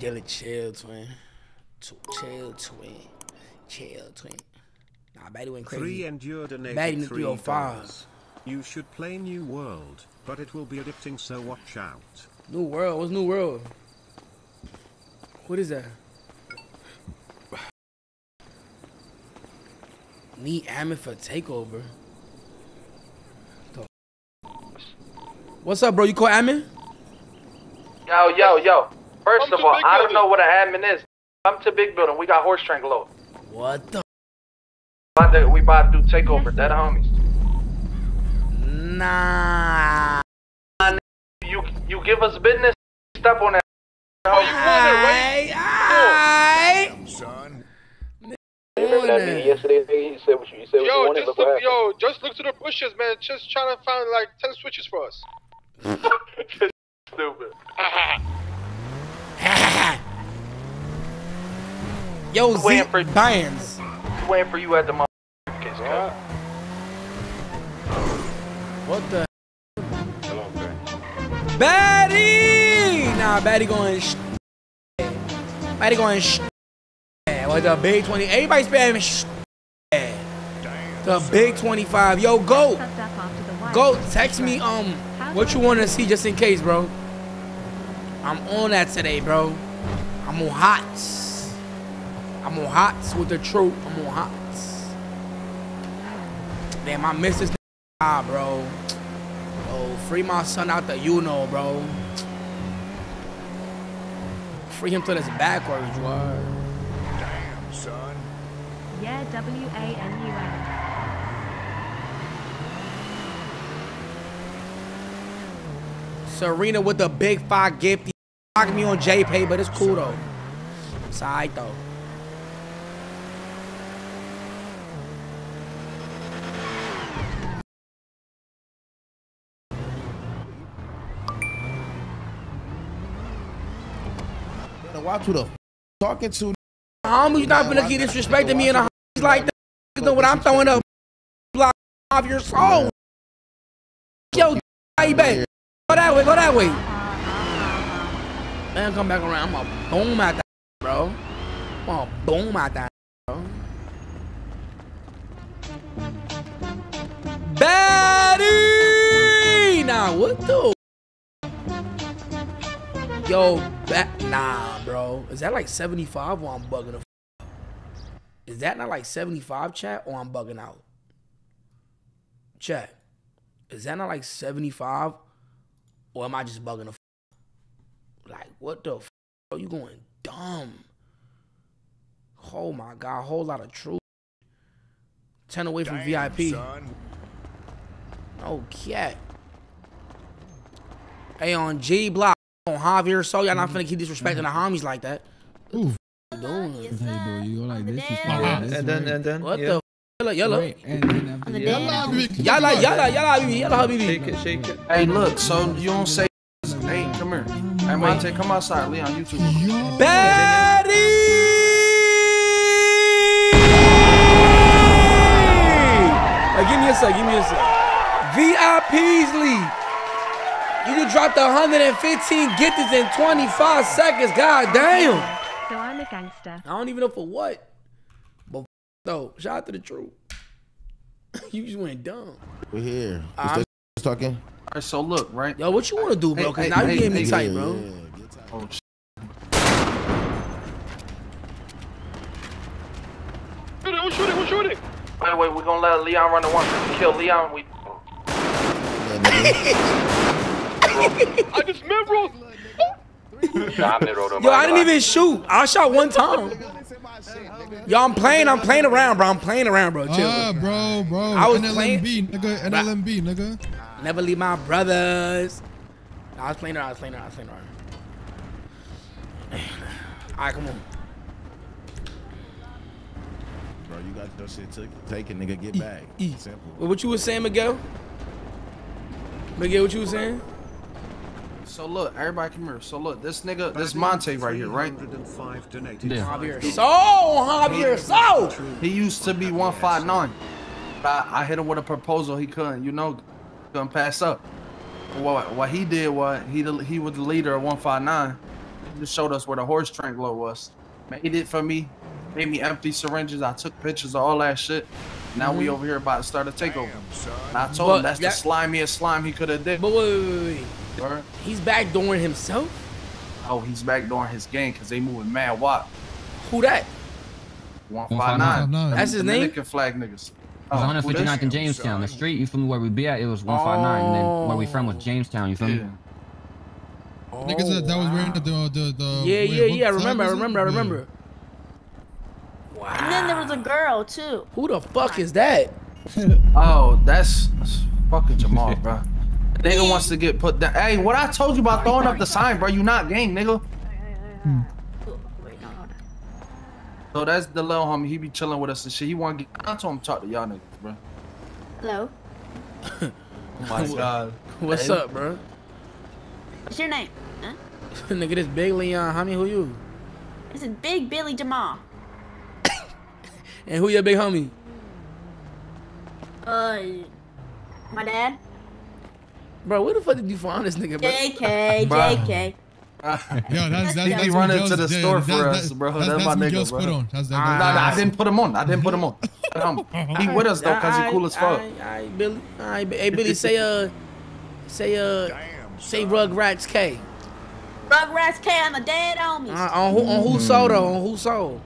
Jelly chill, twin. Ch- Chill, twin. Chill, twin. Nah, Batty went crazy. Three endure donated Batty in the three 305. dollars. You should play New World, but it will be addicting, so watch out. New World. What's New World? What is that? Need Ammon for takeover. What's up, bro? You call Ammon? Yo, yo, yo. First Come of all, Big I don't Building. know what an admin is. Come to big building. We got horse strangler. What the? About to- We about to do takeover. That homies. Nah. You you give us business. Step on that. Oh, you want it, right? Aight, aight. son. Remember that meeting yesterday? nigga? You said what you, you said what you Yo, wanted. just Look what look, happened. yo, just look to the bushes, man. Just trying to find like ten switches for us. Stupid. Yo, Waiting Z for- Bands. Waiting for you at the motherfucking case. cut. What the? Batty! Nah, Batty going sh- Batty going sh- What the big 20? Everybody spamming sh- The big 25. Yo, go! Go text me um what you want to see just in case, bro. I'm on that today, bro. I'm on hots. I'm on hots with the truth. I'm on hots. Damn, I miss this ah, bro. Oh, free my son out the you know, bro. Free him to this backwards, word. Damn, son. Yeah, W A N U N. Serena with the big five gift. He Knocking me on JPay, but it's cool though. It's alright though. Better watch who the f- talking to. Homie, you not gonna keep disrespecting me in a homies like that. You know what I'm throwing up block off your soul. Yo, hey, babe. Go that way, go that way. Man, come back around. I'm gonna boom at that, bro. I'm boom at that, bro. Nah, what the? Yo, bat, nah, bro. Is that like 75 or I'm bugging the f- Is that not like 75 chat or I'm bugging out? Chat. Is that not like 75 or am I just bugging the f- Like, what the f- Bro, you going dumb. Oh my God, whole lot of truth. 10 away from Damn, VIP. son. Oh, cat. Hey, on G Block, on Javier, so y'all not mm-hmm. finna keep disrespecting the mm-hmm. homies like that. Ooh. What you doing? That's how you do it. You go like this. You this And then, and then, What yeah. the? Yalla, yalla. Right, and then after the that- day. Yalla, yalla, yalla, habibi, yalla, habibi. Shake it, shake it. Hey, look. So you don't say. Hey, come here. Hey, Monte, come outside. Leon, YouTube. Yo. Betty! Hey, give me a sec, give me a sec. VIP's lead. You just dropped 115 gifteds in 25 seconds. God damn. So I'm a gangster. I don't even know for what. But though, shout out to the truth. you just went dumb. We're here. I'm- Is that talking? All right, so look, right? Yo, what you want to do, bro? Cause Hey, now hey, you getting hey, me hey, tight, Yeah, bro. yeah, get tight. Oh, sh- Shooting, who's shooting? Who's shooting? Wait, wait, we're gonna let Leon run the one. If kill Leon, we. Yeah. I just mid rolled. Nah, I. Yo, I didn't even shoot. I shot one time. Yo, I'm playing. I'm playing around, bro. I'm playing around, bro. Chill. Ah, bro, bro. I was NLMB, nigga. NLMB, nigga. Never leave my brothers. I was playing around. I was playing around. I was playing around. All right, come on. Bro, you got your shit took, taken, nigga. Get back. E. Simple. What you was saying, Miguel? Miguel, what you was saying? So look, everybody come here. So look, this nigga, this Monte right here, right? 305 donated. Yeah. Javier. So, Javier. So. He used to be 159. But I, I hit him with a proposal he couldn't, you know, couldn't pass up. What what he did was he the, he was the leader of 159. just showed us where the horse tranquilo was. Made it for me. Made me empty syringes. I took pictures of all that shit. Now we mm-hmm. over here about to start a takeover. And I told But him that's that- the slimiest slime he could have did. But wait, wait, wait, wait. Word. He's backdooring himself? Oh, he's backdooring his gang because they moving mad wop. Who that? 159. 159. That's his name? Dominican flag niggas. It was Oh, on the who this? 59th in Jamestown. The street, you feel me, where we be at, it was 159. And then where we from was Oh. Jamestown, you feel me? Yeah. Niggas that, that was wearing the the the. Oh, Yeah, wait, yeah, yeah. I remember, I was it? remember, I Yeah. remember. Wow. And then there was a girl too. Who the fuck is that? Oh, that's, that's fucking Jamal, bro. Nigga wants to get put down. Hey, what I told you about throwing up the sign, bro? You not gang, nigga. Wait, no, hold on. So that's the little homie. He be chilling with us and shit. He want to get. I told him to talk to y'all niggas, bro. Hello. Oh my god. What's Hey. up, bro? What's your name? Huh? Nigga, this big Leon. Homie, who you? This is Big Billy Jamal. And who your big homie? Uh, my dad. Bro, where the fuck did you find this nigga, bro? JK, Bruh. JK. Yo, that's that's that's be what running to the yeah, store for that- us, bro. That's, That's that's my nigga, bro. put on. That's that. Ah, Nah, nah, I didn't put him on. I didn't put him on. Um, he with us though, cause he cool as fuck. Alright, alright, Billy. Alright, hey Billy, say uh, say uh, Damn, say. Rugrats K. Rugrats K on the dead homies. Uh, on who on who soul though? On who soul?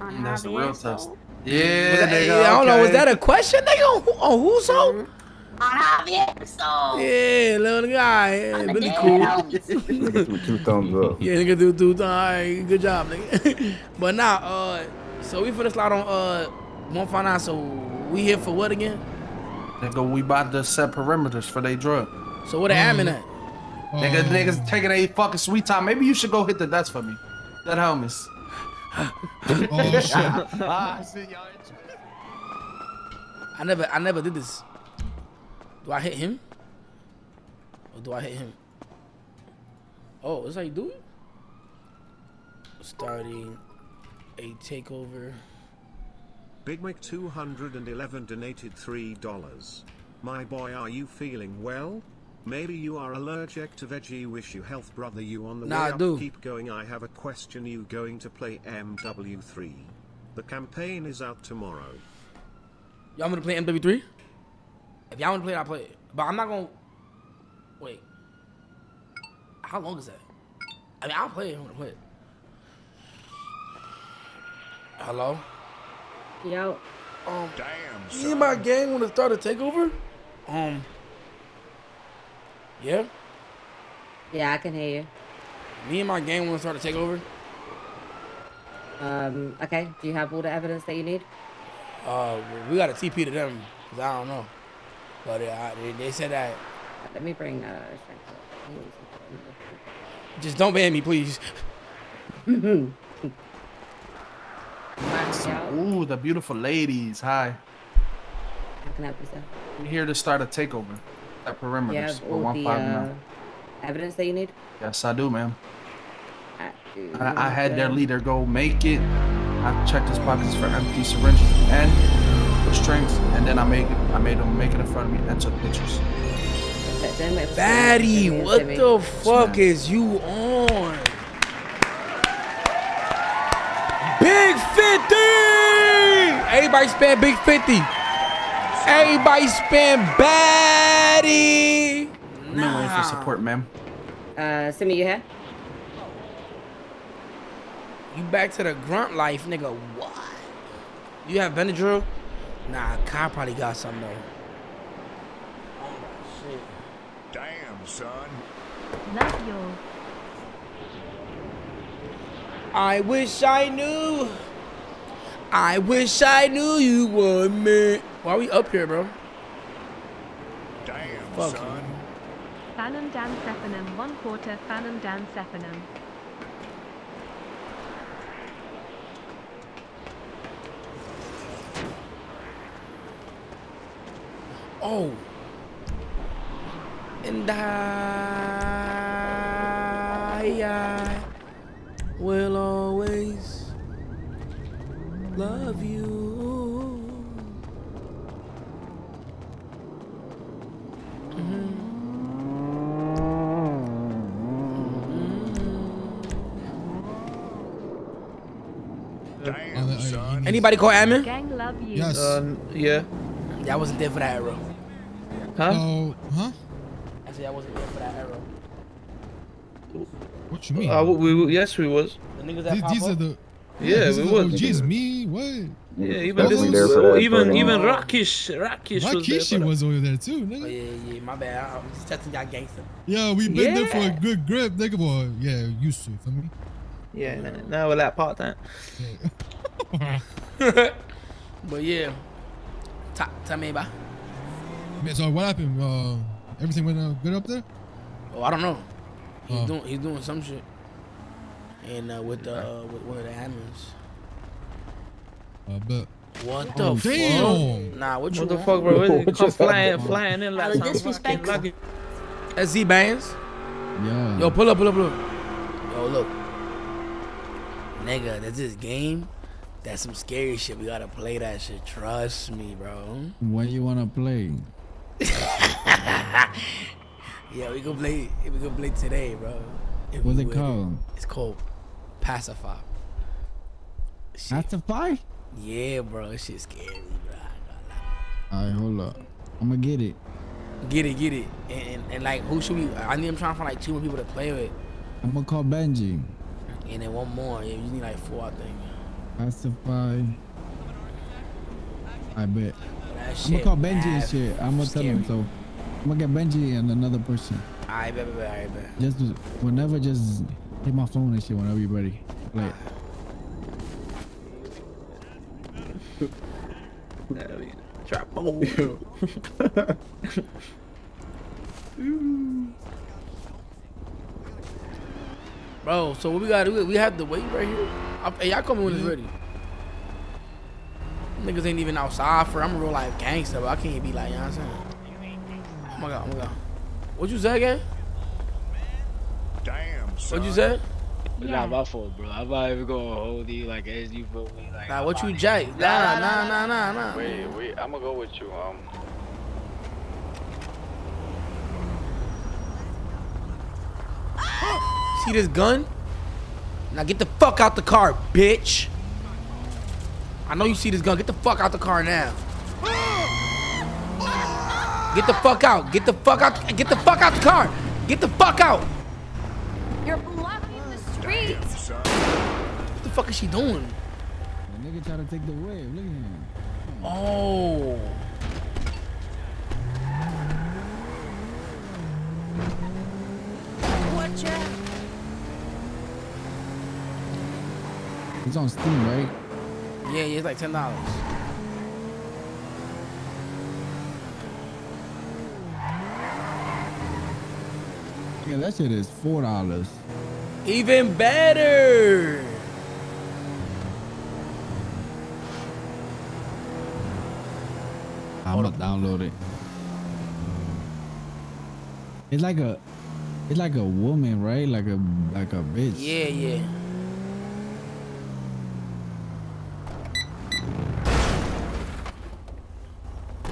on That's the real soul. test. Yeah, that- nigga. I don't know. Was that a question, nigga? On who, on who soul? On Javier soul. Yeah, little guy. Yeah, On the Billy dead cool. Two thumbs up. Yeah, nigga do do alright, good job, nigga. but now, uh, so we finna slide on uh one five nine. So we here for what again? Nigga, we about to set perimeters for they drug. So where the admin at? Nigga, Uh, niggas taking a fucking sweet time. Maybe you should go hit the desk for me. That homies. Oh shit. Ah, I never, I never did this. Do I hit him? Or do I hit him? Oh, that's how you do it? Starting a takeover. Big Mick 211 donated $3. My boy, are you feeling well? Maybe you are allergic to veggie. Wish you health, brother. You on the Nah, way up. do. Keep going. I have a question. You going to play MW3? The campaign is out tomorrow. Y'all gonna play MW3? If y'all want to play it, I'll play it. But I'm not gonna. Wait. How long is that? I mean, I'll play it. I want to play it. Hello? Yo, Um, Damn, me son. and my gang want to start a takeover? Um. Yeah? yeah, I can hear you. Me and my gang want to start a takeover? Um, okay. Do you have all the evidence that you need? Uh, we got to TP to them, because I don't know. But uh, they, they said that. Let me bring uh. strength. Just don't ban me, please. Yo, Ooh, the beautiful ladies. Hi. I can help you, sir. We're here to start a takeover. At You perimeters. have for all the 159. uh, evidence that you need? Yes, I do, ma'am. I. I, I had their leader go make it. I checked his pockets for empty syringes and the strings, and then I made it. I made him make it in front of me and took pictures. Let them- it was- Batty, what the fuck is you on? Big 50! Everybody spam Big 50. Everybody spam Batty. I'm nah. waiting for support, ma'am. Uh, send me your hair. You back to the grunt life, nigga. What? You have Benadryl? Nah, Kai probably got some though. Oh shit. Damn, son. Love yours. I wish I knew. I wish I knew you were me. Why are we up here, bro? Damn, Fuck son. Phantom Dan Sephanum, one quarter Phantom Dan Sephanum. Oh. And I, I will always love you. Anybody call Amin? Gang love you. Yes. Um, yeah. That was a different arrow. Huh? Oh, huh? I said I wasn't there for that arrow. What you mean? Uh, we, we, yes, we was. The niggas that these, pop these up. are the. Yeah, these we was. OGs. Me, what? Yeah, even Wasn't this, there for that, even but, even uh, Rakish, Rakish was there. Was over there too, Oh yeah, yeah, my bad. I, I'm just testing y'all gangster. Yeah, we been there for a good grip, nigga. Boy, yeah, used to. For me. Yeah, now, now we're like part time. But yeah, Ta- tell me about. Man, so what happened? Uh, everything went uh, good up there? Oh, I don't know. He's Oh. doing he's doing some shit. And uh, with uh, with one of the admins. I bet. What the Oh, fuck? damn. Nah, what you What the want? fuck, bro? It What come you flying, talking flying in like That was some fucking disrespectful. luggage. That's Bands. Yeah. Yo, pull up, pull up, pull up. Yo, look. Nigga, that's this game. That's some scary shit. We gotta play that shit. Trust me, bro. What you wanna play? Yeah, we gonna play. We gonna play today, bro. If What's it called? It's called Pacify. Shit. Pacify? Yeah, bro. This shit scary, bro. Alright, hold up. I'm gonna get it. Get it, get it. And, and, and like, who should we? I need. I'm trying to find like two more people to play with, I'm gonna call Benji. and then one more. Yeah, you need like four, I think. Pacify. I bet. That I'm gonna call Benji and shit. I'm gonna tell him so. I'm gonna get Benji and another person. Alright, bet, bet, alright, bet. Just whenever, just hit my phone and shit whenever you're ready. Like, Trap. Bro, so what we gotta do? We have to wait right here. Hey, y'all come when it's ready. Niggas ain't even outside for. I'm a real life gangster, but I can't be like, you know what I'm saying? Oh my god, oh my god. What you say again? Damn, son. What you say? It's not my fault, bro. I'm not even gonna hold you like as you feel me. Like, Nah, what not you even- Jay? Nah, nah, nah, nah, nah. Wait, wait. I'm gonna go with you. Um, See this gun? Now get the fuck out the car, bitch. I know you see this gun. Get the fuck out the car now. Get the fuck out. Get the fuck out. Get the fuck out the car. Get the fuck out. You're blocking the street. What the fuck is she doing? the nigga try to take the wave. Look at him. Oh. Watch out. It's on Steam, right? Yeah, yeah, it's like ten dollars. Yeah, that shit is four dollars. Even better. I'm gonna download it. It's like a, it's like a woman, right? Like a, like a bitch. Yeah, yeah.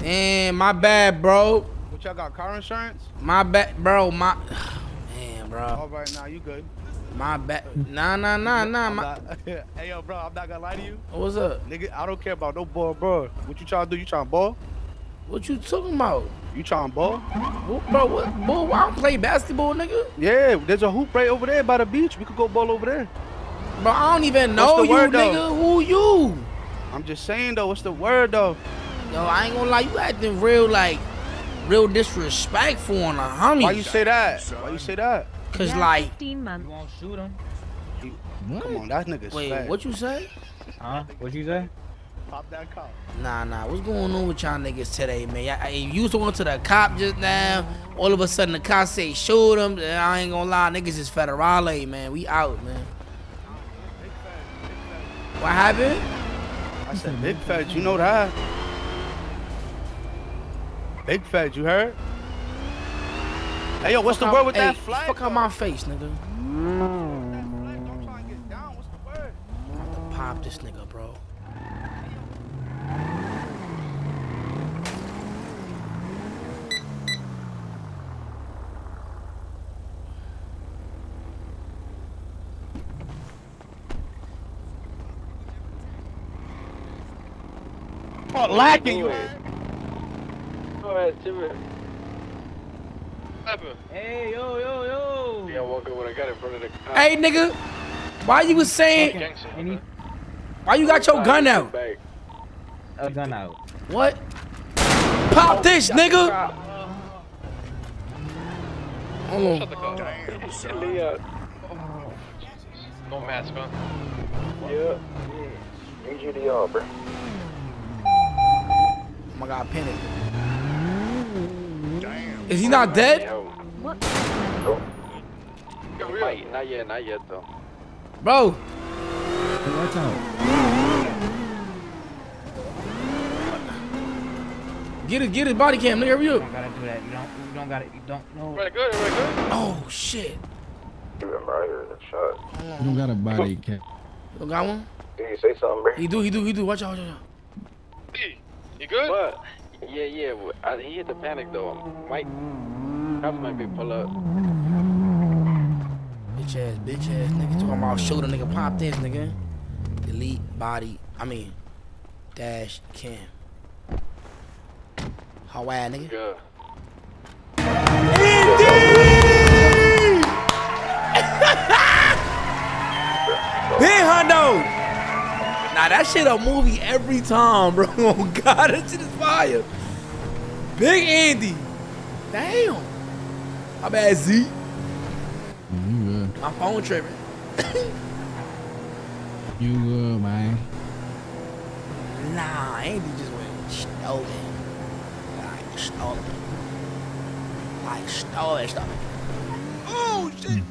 Damn, my bad, bro. What y'all got? Car insurance? My bad, bro. My man, bro. All right, now you good. My bad. Nah, nah, nah, nah. I'm My, not- hey yo, bro, I'm not gonna lie to you. what's up? Nigga, I don't care about no ball, bro. What you trying to do? You trying to ball? What you talking about? You trying to ball? What, bro, what, boy, I don't play basketball, nigga. Yeah, there's a hoop right over there by the beach. We could go ball over there. Bro, I don't even know you, word, though? nigga. Who you? I'm just saying though, what's the word though? Yo, I ain't gonna lie, you acting real like, real disrespectful on a homie. Why you say that? Why you say that? Cause Yeah, like, 15 months. You won't shoot him? Come on, that nigga's wait, fat. what you say? Huh? What you say? Pop that cop. Nah, nah, what's going on with y'all niggas today, man? Y'all, you used to went to the cop just now. All of a sudden, the cop say shoot him. I ain't gonna lie, niggas is federale, man. We out, man. What happened? I said big fat, you know that. Big fat, you heard? Hey yo, what's the Fuck word out- with hey, that flag? Fuck out my face, nigga. I'm trying to get down. What's the word? Pop this nigga, bro. caught lacking. Go You ahead. Go ahead, Timmy. Hey, yo, yo, yo. Yeah, walk up what I got in front of the car. Hey, nigga, why you was saying? Any Why you got your gun out? a gun out. What? Pop this, nigga. Hold on. Shut the car. Damn, son. Leon. No mask, huh? Yeah. EGDR, bro. Oh my god, panic. Damn. Is he not dead? What? Get. Not yet, not yet though. Bro, Hey, watch out. get it, get his body cam, nigga. Hurry up. don't gotta do that. You don't. You don't gotta. You don't know. Right good, right good. Oh shit. You remember I heard that shot. You don't got a body cam. You got one? Did you say something, bro? He do, he do, he do. Watch out, watch out. D, you good? But yeah, yeah, I, he hit the panic though. Might cops might be pull up. Bitch ass, bitch ass nigga. Talking about shoulder nigga. Pop this nigga. Delete body. I mean, dash cam. Hawaii nigga. Good. Big Hundo. Nah, that shit a movie every time, bro. Oh God, that shit is fire. Big Andy. Damn. My bad, Z. Mm-hmm, you good. My phone tripping. You good, man. Nah, Andy just went stolen. Like stolen. Like stolen stuff. Oh shit.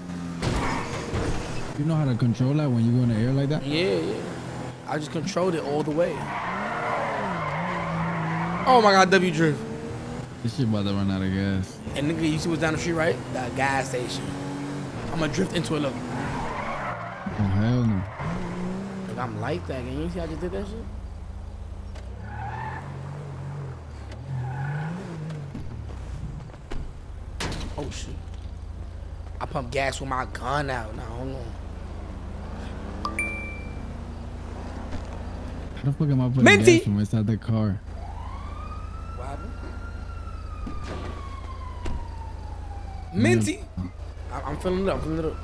You know how to control that when you go in the air like that? Yeah, yeah. I just controlled it all the way. Oh my god, W drift. This shit about to run out of gas. And nigga, you see what's down the street, right? That gas station. I'm gonna drift into it. Look, Oh, hell no. look I'm like that. Can you see I just did that shit? Oh shit. I pump gas with my gun out. Now hold on. How the fuck am I putting Minty! gas from inside the car? What happened? Minty. I- I'm feeling it up. I'm feeling it up.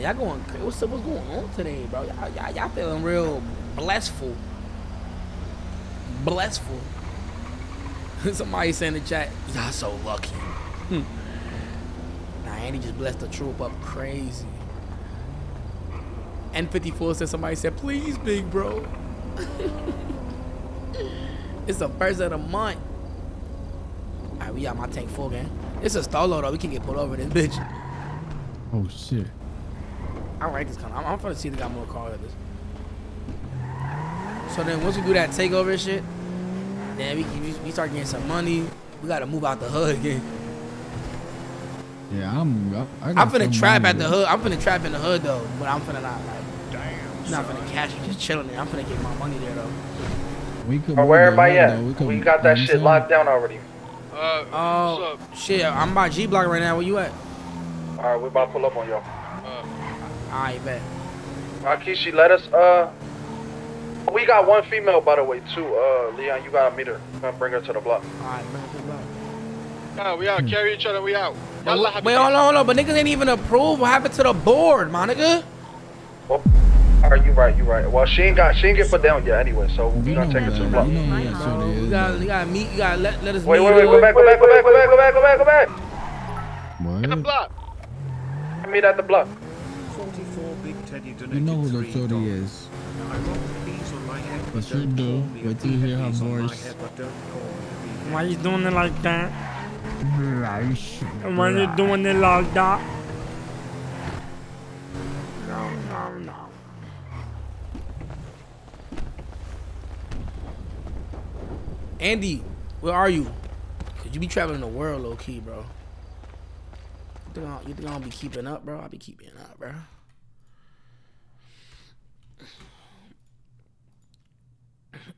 Y'all going crazy. What's up? What's going on today, bro? Y'all, y'all, y'all feeling real blessful. Blessful. Somebody said in the chat, y'all so lucky. Hmm. nah, Andy just blessed the troop up crazy. N54 said somebody said, please, big bro. it's the first of the month. Alright, we got my tank full, gang. It's a stall though. We can get pulled over this bitch. Oh shit. I like this kind. I'm, I'm finna see if they got more cars like this. So then once we do that takeover shit, then we, we we start getting some money. We gotta move out the hood again. Yeah, I'm. I, I I'm finna trap at the hood. I'm finna trap in the hood though, but I'm finna not like. I'm not finna cash it, just chilling there. I'm gonna get my money there though. We could. Or where the everybody at? We, could- got that shit what locked down already. Uh, Oh shit! I'm by G Block right now. Where you at? Alright, we about to pull up on y'all. Alright, bet. Akishi, let us, uh... We got one female, by the way, too. Uh, Leon, you gotta meet her. You gotta bring her to the block. Alright, bring her to the block. Nah, we out. Carry each other. We out. But Yalla, wait, wait, hold on, hold on. But niggas ain't even approved. What happened to the board, my nigga? Alright, you right, you right. Well, she ain't got, she ain't get put down yet anyway, so we gonna take her to the block. You gotta, you gotta meet. You gotta let, let us Wait, meet. wait, wait, go back, go back, go back, go back, go back, go back, go back. What? the block. Meet at the block. 44 Big Teddy You know who the $3. shorty is. I rock bees on my head, but you don't do. call me a Wait till you hear her bees on my voice. head, but don't call me a Why you doing it like that? Rice. Why you doing it like that? No, no, no. Andy, where are you? Cause you be traveling the world low key, bro. You think, I, you think I'll be keeping up, bro? I'll be keeping up, bro.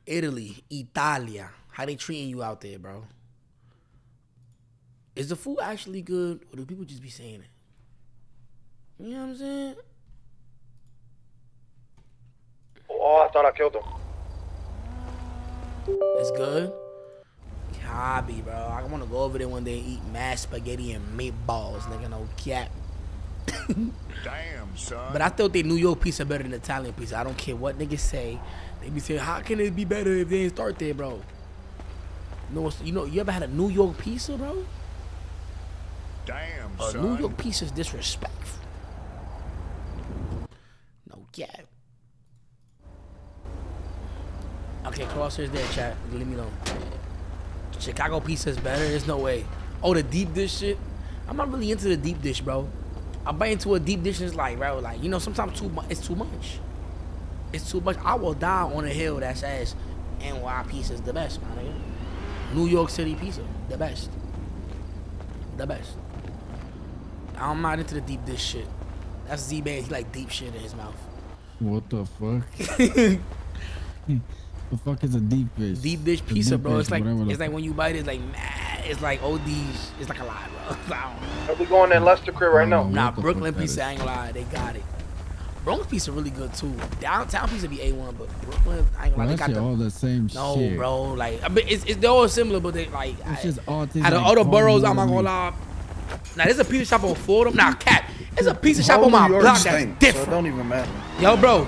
Italy, Italia. How they treating you out there, bro? Is the food actually good, or do people just be saying it? You know what I'm saying? Oh, I thought I killed him. It's good. Hobby, bro. I want to go over there one day and eat mashed spaghetti and meatballs, nigga. No cap. Damn, son. But I thought think New York pizza better than Italian pizza. I don't care what niggas say. They be saying, how can it be better if they didn't start there, bro? You know, you know, you ever had a New York pizza, bro? Damn, A son. New York pizza is disrespectful. No cap. Okay, crosshairs there, chat. Let me know. Chicago pizza is better. There's no way. Oh, the deep dish shit. I'm not really into the deep dish, bro. I bite into a deep dish and it's like, bro, like you know, sometimes too much. It's too much. It's too much. I will die on a hill that says NY pizza is the best, my nigga. New York City pizza, the best. The best. I'm not into the deep dish shit. That's Z Man. He like deep shit in his mouth. What the fuck? the fuck is a deep dish? Deep dish pizza, deep bro. fish, It's like it's like when you bite it, it's like mad. It's like ODs. It's like a lie, bro. I don't know. Are we going in Lester crib right now? Nah, Brooklyn pizza, I ain't gonna lie, they got it. Bronx pizza really good too. Downtown pizza be A1, but Brooklyn, I ain't gonna Bro, lie, they got the. all the same No, shit. bro, like I mean, it's, it's they're all similar, but they like It's just all tastes out of all the corn boroughs, I'm not gonna lie. Now there's a pizza shop on Fordham. Nah, cat. There's a pizza shop Whole on my block that's different. So don't even matter. Yo, bro.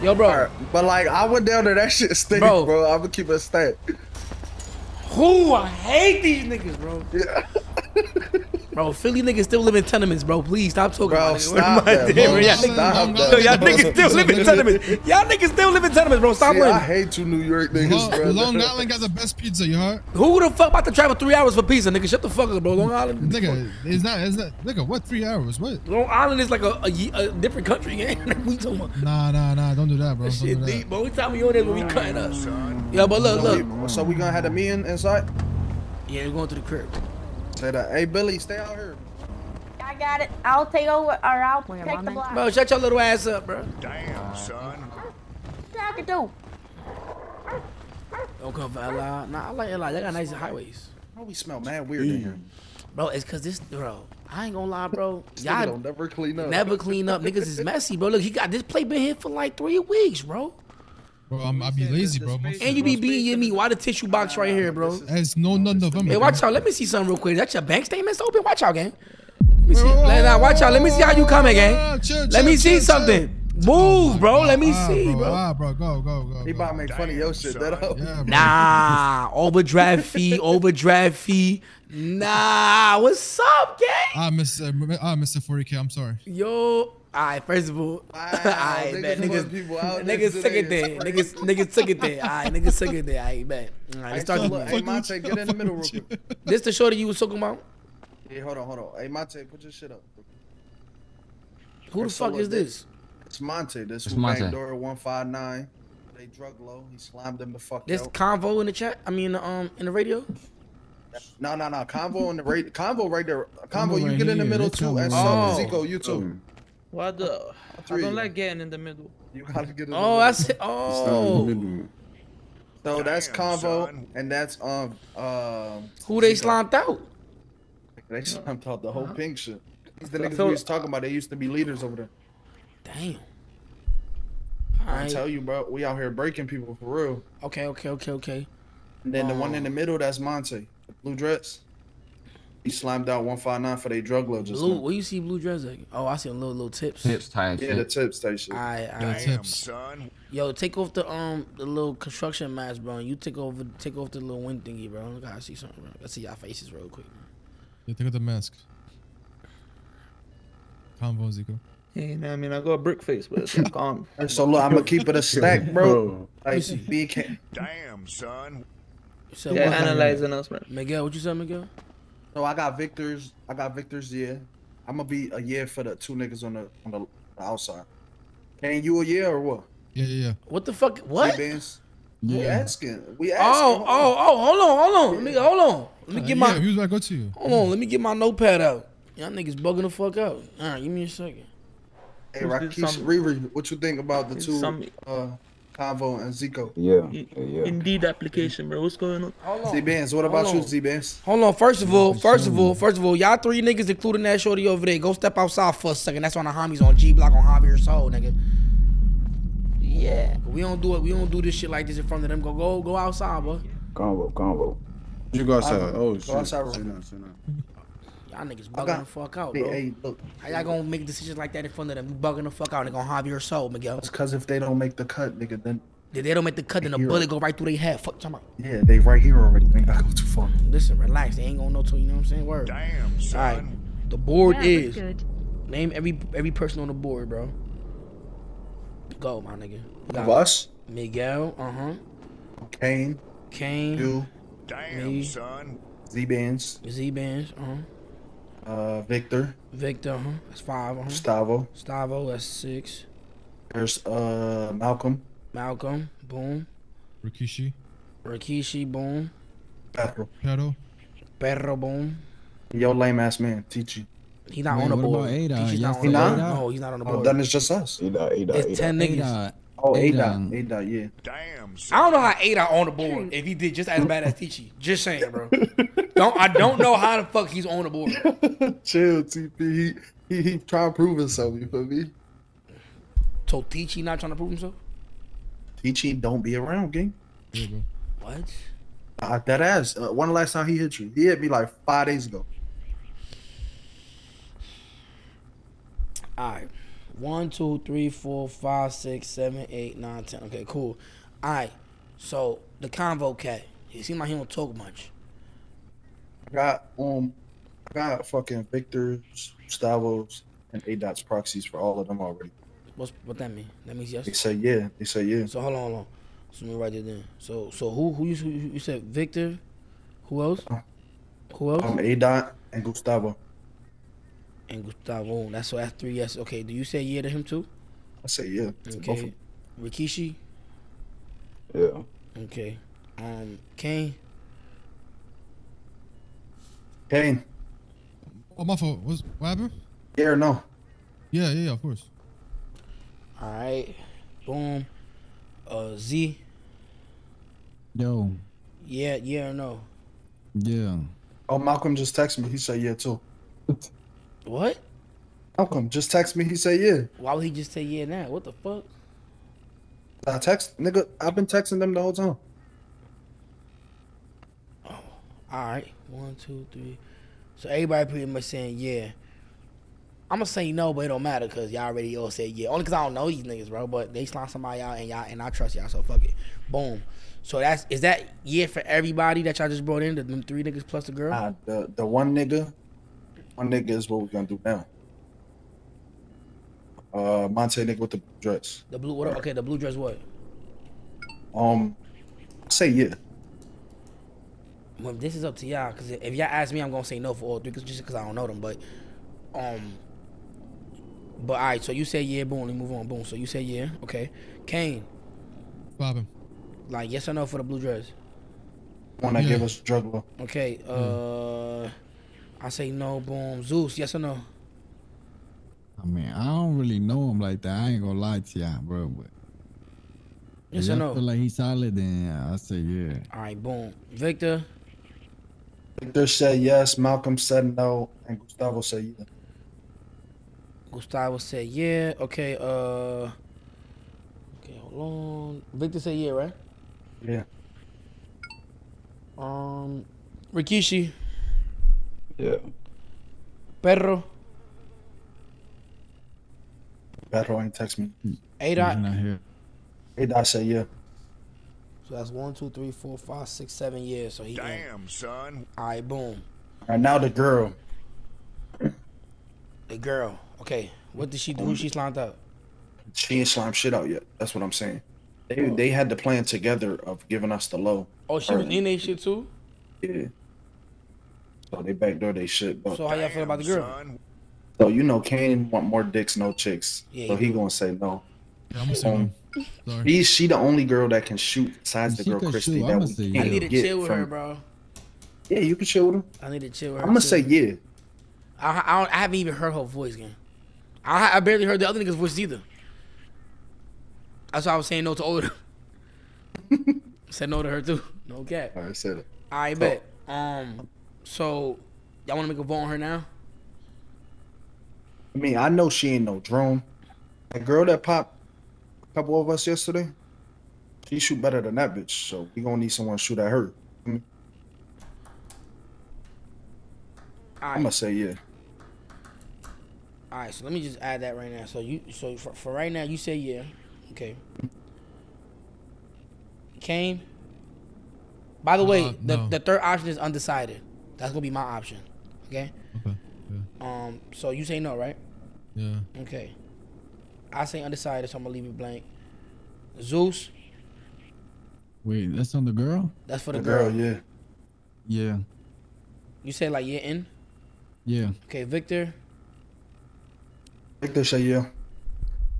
Yo, bro. But like, I went down there, that shit stink, Bro. bro. I'm gonna keep it stat. Who I hate these niggas, bro. Yeah. Bro, Philly niggas still live in tenements, bro. Please stop talking Bro, about it. stop Where that, bro. Y'all Stop niggas- that, Yo, y'all niggas still live in tenements. Y'all niggas still live in tenements, bro. Stop See, I hate you New York niggas, Long, bro. Long Island got the best pizza, you heard? Who the fuck about to travel three hours for pizza, nigga? Shut the fuck up, bro. Long Island. Nigga, it's not, it's not, nigga, what, three hours? What? Long Island is like a, a, a different country, gang. we talking about Nah, nah, nah, don't do that, bro. that shit do that. deep, bro. We time we on there when we cutting up. Yo, but look, look. So we gonna have the meeting inside? Yeah, we're going to the crib. Say that. Hey, Billy, stay out here. I got it. I'll take over, or I'll take the block. Bro, shut your little ass up, bro. Damn, son. What I can do? Don't come for LI. Nah, I like LI. They got nice highways. Bro, we smell mad weird in here. Bro, it's cause this, bro. I ain't gonna lie, bro. Y'all don't never clean up. never clean up. Niggas is messy, bro. Look, he got this plate been here for like three weeks, bro. Bro, I'm, I be lazy, bro. And you be beating your meat. Why the tissue box right here, bro? It's no none November. Hey, watch out. Let me see something real quick. That your bank statements open? Watch out, gang. Let me see. Let, nah, watch out. Let me see how you coming, gang. Let me see something. Move, bro. Let me Ah, see, bro. bro. Ah, bro, go, go, go. He about to make fun of your shit. That up. Yeah. Nah, overdraft fee, overdraft fee. Nah, what's up, gang? Ah, Mr. Ah, Mr. 40K, I'm sorry. Yo, alright. First of all, alright, niggas bet niggas, people out niggas took it there. Niggas, niggas took it there. Alright, niggas took it there. Alright, bet. Alright, let's start. Look, hey, Monte, get in the middle real quick. This the shorty you was talking about? Yeah, hold on, hold on. Hey, Monte, put your shit up. Who the fuck what, is this? It's Monte. This It's who Monte. backdoor 159. They drug low. He slammed them the fuck This out. convo in the chat. I mean, um, in the radio. No, no, no. Convo in the rate. Convo right there. Convo, Convo you right get in the middle too. Convo And right so. Zico, you too. What the? I don't like getting in the middle. You gotta get in the Oh, middle. that's it. Oh, So that's Damn, Convo, son. and that's um um. who they Zico. slimed out? They slimed out the whole pink shit. These the niggas feel- we was talking about. They used to be leaders over there. Damn. I Alright. tell you, bro, we out here breaking people for real. Okay, okay, okay, okay. And then the one in the middle, that's Monte, the blue dress. He slammed out 159 for their drug load just Blue, now. where you see blue dress at? Oh, I see a little little tips. Tips tight Yeah, the shit. tip station. Alright, The alright. Damn, tips. son. Yo, take off the um the little construction mask, bro. You take over take off the little wind thingy, bro. I see something, bro. Let's see y'all faces real quick. Yeah, take out the mask. Convo, Zico. Hey, nah, I mean, I got a brick face, but it's calm. So look, I'm gonna keep it a stack, bro. Like see. BK. Damn, son. You said Yeah, what? analyzing us, man. Miguel, what you said, Miguel? So I got Victor's. I got Victor's year. I'm gonna be a year for the two niggas on the on the, the outside. Can you a year or what? Yeah, yeah, yeah. What the fuck? What? Benz? We Yeah. asking. We asking. Oh, oh, oh, hold on, hold on. Let me hold on. Let me Uh, get yeah, my who's about to go to you? hold on, let me get my notepad out. Y'all niggas bugging the fuck out. Alright, give me a second. Hey, Who's Rakesh, Riri, what you think about the two, some- uh, Convo and Zico? Yeah, yeah, yeah. Indeed application, bro. What's going on? Hold on. Z Benz, what about you, on. Z Benz? Hold on. First of all, first of all, first of all, y'all three niggas, including that shorty over there, go step outside for a second. That's on the homies on G Block on Javier Soul, nigga. Yeah, we don't do it. We don't do this shit like this in front of them. Go, go, go outside, boy. Combo, combo. You go outside. Alright, Oh go shit. outside real Say quick. no, say no. Y'all niggas bugging got- the fuck out, bro. hey, look. How y'all gonna make decisions like that in front of them? You bugging the fuck out. They gonna harm your soul, Miguel. It's because if they don't make the cut, nigga, then If they don't make the cut, then the Hero. bullet go right through their head. Fuck, talking about. yeah, they right here already. We ain't gotta go too far. Listen, relax. They ain't gonna know till you know what I'm saying. Word. Damn, son. All right. The board Yeah, is good. name every every person on the board, bro. Go, my nigga. You got Of us, Miguel. Uh huh. Kane, Kane. you, Damn, Me. son. Z Bands, Z Bands. Uh huh. Uh, Victor, Victor. Uh huh. That's five. Uh huh. Gustavo. Stavo. That's six. There's uh Malcolm, Malcolm. Boom. Rikishi, Rikishi. Boom. Pedro, Pedro. Perro. Boom. yo lame ass man, Tichi. He's not Wait, on the what board. about Ada? He's not on He the not? board. No, he's not on the Oh, board. then it's just us. A dot, A dot, A It's dot. ten niggas. Ada. Oh, A Ada. dot, A dot, yeah. Damn, I don't know how Ada on the board if he did just as bad as Tichi. Just saying, bro. don't I don't know how the fuck he's on the board. Chill, TP. He he, he trying to prove himself. You feel me? So Tichi not trying to prove himself? Tichi don't be around, gang. Yeah, bro. What? Uh, that ass. Uh, when the last time he hit you? He hit me like five days ago. All right. One, two, three, four, five, six, seven, eight, nine, ten. Okay, cool. All right. So the convo cat. He seems like he don't talk much. I got um, I got fucking Victor's, Stavos, and A dot's proxies for all of them already. What's what that mean? That means yes. They say yeah. They say yeah. So hold on, hold on. So let me write it down. So so who who you who you said Victor? Who else? Who else? Um, A dot and Gustavo. And Gustavo. That's so that's three yes. Okay. Do you say yeah to him too? I say yeah. to both Okay. Rikishi. Yeah. Okay. Um. Kane. Kane. Oh, my fault. What's, what happened? Yeah or no? Yeah, yeah, yeah, of course. All right. Boom. Uh. Z. Yo. Yeah. Yeah or no? Yeah. Oh, Malcolm just texted me. He said yeah too. What? Malcolm just text me. He said yeah. Why would he just say yeah now? What the fuck? I text nigga. I've been texting them the whole time. Oh, All right. One, two, three. So everybody pretty much saying yeah. I'm gonna say no, but it don't matter because y'all already all said yeah. Only because I don't know these niggas, bro. But they slime somebody out and y'all and I trust y'all, so fuck it. Boom. So that's is that yeah for everybody that y'all just brought in, the them three niggas plus the girl. Nah, the the one nigga, one nigga is what we're gonna do now. Uh, Monte nigga with the dress. The blue what? Okay, the blue dress what? Um, say yeah. Well, this is up to y'all. Cause if y'all ask me, I'm gonna say no for all three, cause just cause I don't know them. But, um, but all right. So you say yeah, boom. We move on, boom. So you say yeah, okay. Kane, Bobbin. like yes or no for the blue dress? One that Yeah. gave us drug law. Okay. Uh, I say no, boom. Zeus, yes or no? I mean, I don't really know him like that. I ain't gonna lie to y'all, bro. But Yes if or y'all no? feel like he's solid, then yeah, I say yeah. All right, boom. Victor, Victor said yes. Malcolm said no, and Gustavo said yeah. Gustavo said yeah. Okay. Uh. Okay, hold on. Victor said yeah, right? Yeah. Um, Rikishi, Yeah. Perro, Perro ain't text me. A dot. not here. A dot said yeah. So that's one, two, three, four, five, six, seven years. So he in. Damn, son. All right, boom. All right, now the girl. The girl. Okay, what did she do? Who she slimed out? She ain't slime shit out yet. That's what I'm saying. They oh. they had the plan together of giving us the low. Oh, she was in that shit too. Yeah. So they backdoor they shit. But So how y'all feel about the girl? Son. so you know, Kane want more dicks, no chicks. Yeah, so he he gonna say no. Yeah, I'm gonna say Um, no. She the only girl that can shoot besides the She girl could Christy shoot, that I'ma we can't I need to get chill with from- her, bro. Yeah, you can chill with her. I need to chill with her. I'm gonna too. say yeah. I, I, don't, I haven't even heard her voice, again. I, I barely heard the other nigga's voice either. That's why I was saying no to older. Said no to her too. No cap. All right, said it. I bet. Um, so y'all want to make a vote on her now? I mean, I know she ain't no drone. That girl that popped a couple of us yesterday, she shoot better than that bitch. So we gonna need someone to shoot at her. All I'm right. gonna say yeah. All right, so let me just add that right now. So you, so for, for right now, you say yeah, okay. Kane. By the way, Uh, the, no. the third option is undecided. That's gonna be my option. Okay. Okay. Um. So you say no, right? Yeah. Okay. I say undecided, so I'm gonna leave it blank. Zeus. Wait, that's on the girl? That's for the, The girl. girl, yeah. Yeah. You say like yeah in. Yeah. Okay, Victor. Victor say yeah.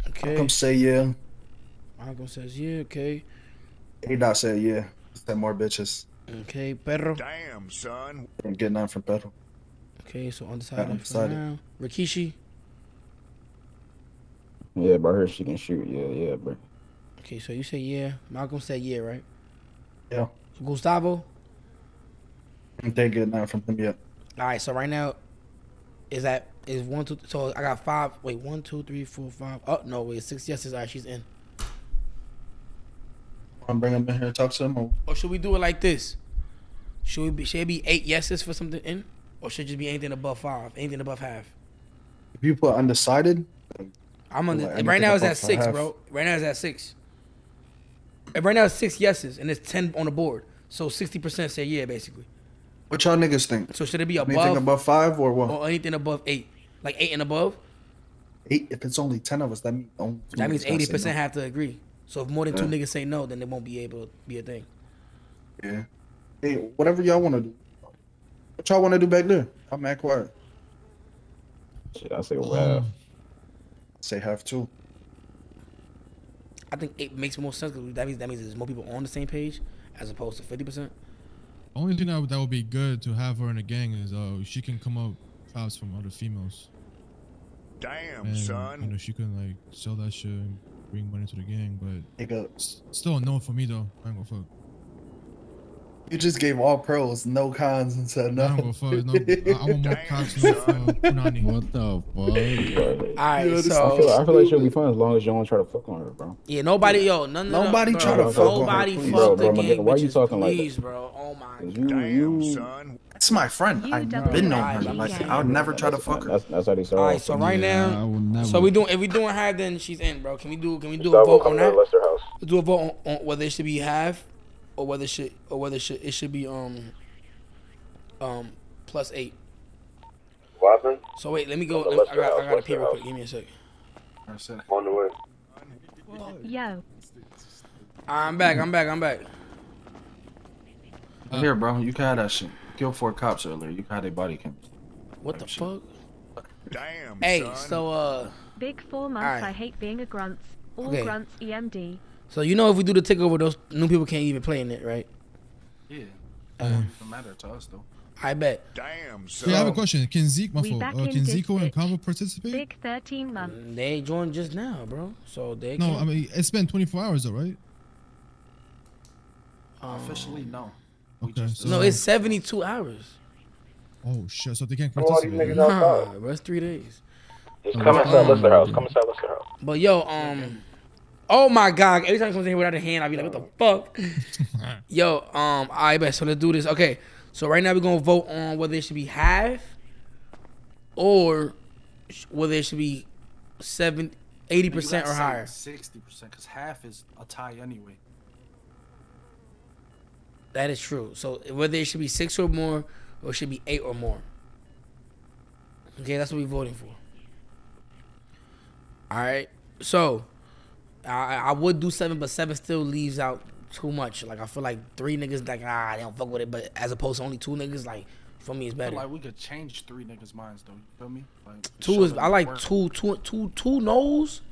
Okay. Come say yeah. Malcolm says yeah. Okay. A dot said yeah. Said more bitches. Okay, Pedro. Damn, son. I'm getting none from Pedro. Okay, so on the undecided, for undecided. now. Rikishi. Yeah, bro. Her she can shoot. Yeah, yeah, bro. Okay, so you say yeah. Malcolm said yeah, right? Yeah. Gustavo. Didn't get none from him yet. All right, so right now, is that is one two? So I got five. Wait, one, two, three, four, five. Oh no, wait, six yeses. All right, she's in. I'm bring him in here and talk to him. Or Or should we do it like this? Should we be? Should it be eight yeses for something in, or should it just be anything above five? Anything above half? if you put undecided, I'm on. Like, right now it's at six, half. bro. Right now it's at six. And right now it's six yeses, and it's ten on the board. So sixty percent say yeah, basically. what y'all niggas think? So should it be Anything above above five or what? or anything above eight? Like eight and above? Eight. If it's only ten of us, that means That means eighty percent have to agree. So if more than two niggas say no, then it won't be able to be a thing. Yeah. Hey, whatever y'all want to do. What y'all want to do back there? I'm at quiet. Shit, I say well. Say have two. I think it makes more sense because that means that means there's more people on the same page as opposed to fifty percent. Only thing that would, that would be good to have her in a gang is uh she can come up fast from other females. Damn, and, son. You know she can like sell that shit and bring money to the gang, but it goes. still a no for me though. I ain't gonna fuck. you just gave all pros, no cons, and said no. I ain't gonna fuck. No, I, I want more cops, no uh, punani. What the fuck? All right, Yeah, this- I feel, so I feel like she'll be fun as long as you don't try to fuck on her, bro. yeah, nobody, yo, none, none Nobody bro, try to fuck on her, Nobody please. fuck Bro, the bro, gang Miguel, why you bitches, talking like that? please, bro. Oh my. 'Cause You, Damn, you, son. That's my friend. You I've been known her. Like gang. I would never try to fuck her. That's that's how they start. All off. right, so right Yeah, now, so we doing if we doing half, then she's in, bro. Can we do can we do a vote on that? Lester House. Do a vote on, on whether it should be half, or whether it should or whether it should it should be um um plus eight. What happened? So wait, let me go. On the Let, I Lester got I got to pee real quick. Give me a sec. That's it. On the way. Yo. I'm back. I'm back. I'm back. Here, bro. You can have that shit. Killed four cops earlier. You can a body cam. What the fuck? Damn, Hey, son. so uh, Big four months. Alright. I hate being a grunt. All Okay. grunts EMD. so you know if we do the takeover, those new people can't even play in it, right? Yeah. Uh, Doesn't matter to us though. I bet. Damn, son. Yeah, I have a question. Can Zeke, my We fault, uh, can this Zico and bitch. Convo participate? Big 13 months. They joined just now, bro. So they No, can't. I mean it's been 24 hours though, right? um, Officially, no. We Okay. just- So, no, it's 72 hours. oh shit, so they can't How long these participate. niggas right? outside? Nah, bro, it's three days. Just come inside Lester House. Come inside Lester House. But yo, um, oh my god, every time he comes in here without a hand, I'll be like, what the fuck? yo, um, I bet. So let's do this. Okay, so right now we're gonna vote on whether it should be half or whether it should be seven, 80 percent or higher. Sixty percent, because half is a tie anyway. That is true. So whether it should be six or more, or it should be eight or more. Okay, that's what we're voting for. All right. So I I would do seven, but seven still leaves out too much. Like I feel like three niggas like ah they don't fuck with it, but as opposed to only two niggas, like for me it's better. feel like we could change three niggas' minds though. You feel me? Like, Two is I like work. two two two two no's.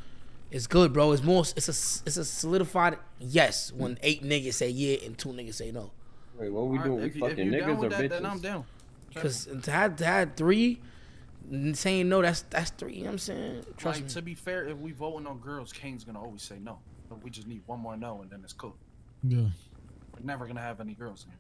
It's good, bro. It's more. It's a it's a solidified yes when eight niggas say yeah and two niggas say no. Wait, what we Alright, doing? We if you- if fucking down niggas or with that, Then I'm down. Cause to have to have three saying no, that's that's three. You know what I'm saying? Trust like, me. to be fair, if we voting on girls, Kane's gonna always say no. But we just need one more no, and then it's cool. Yeah, We're never gonna have any girls in here.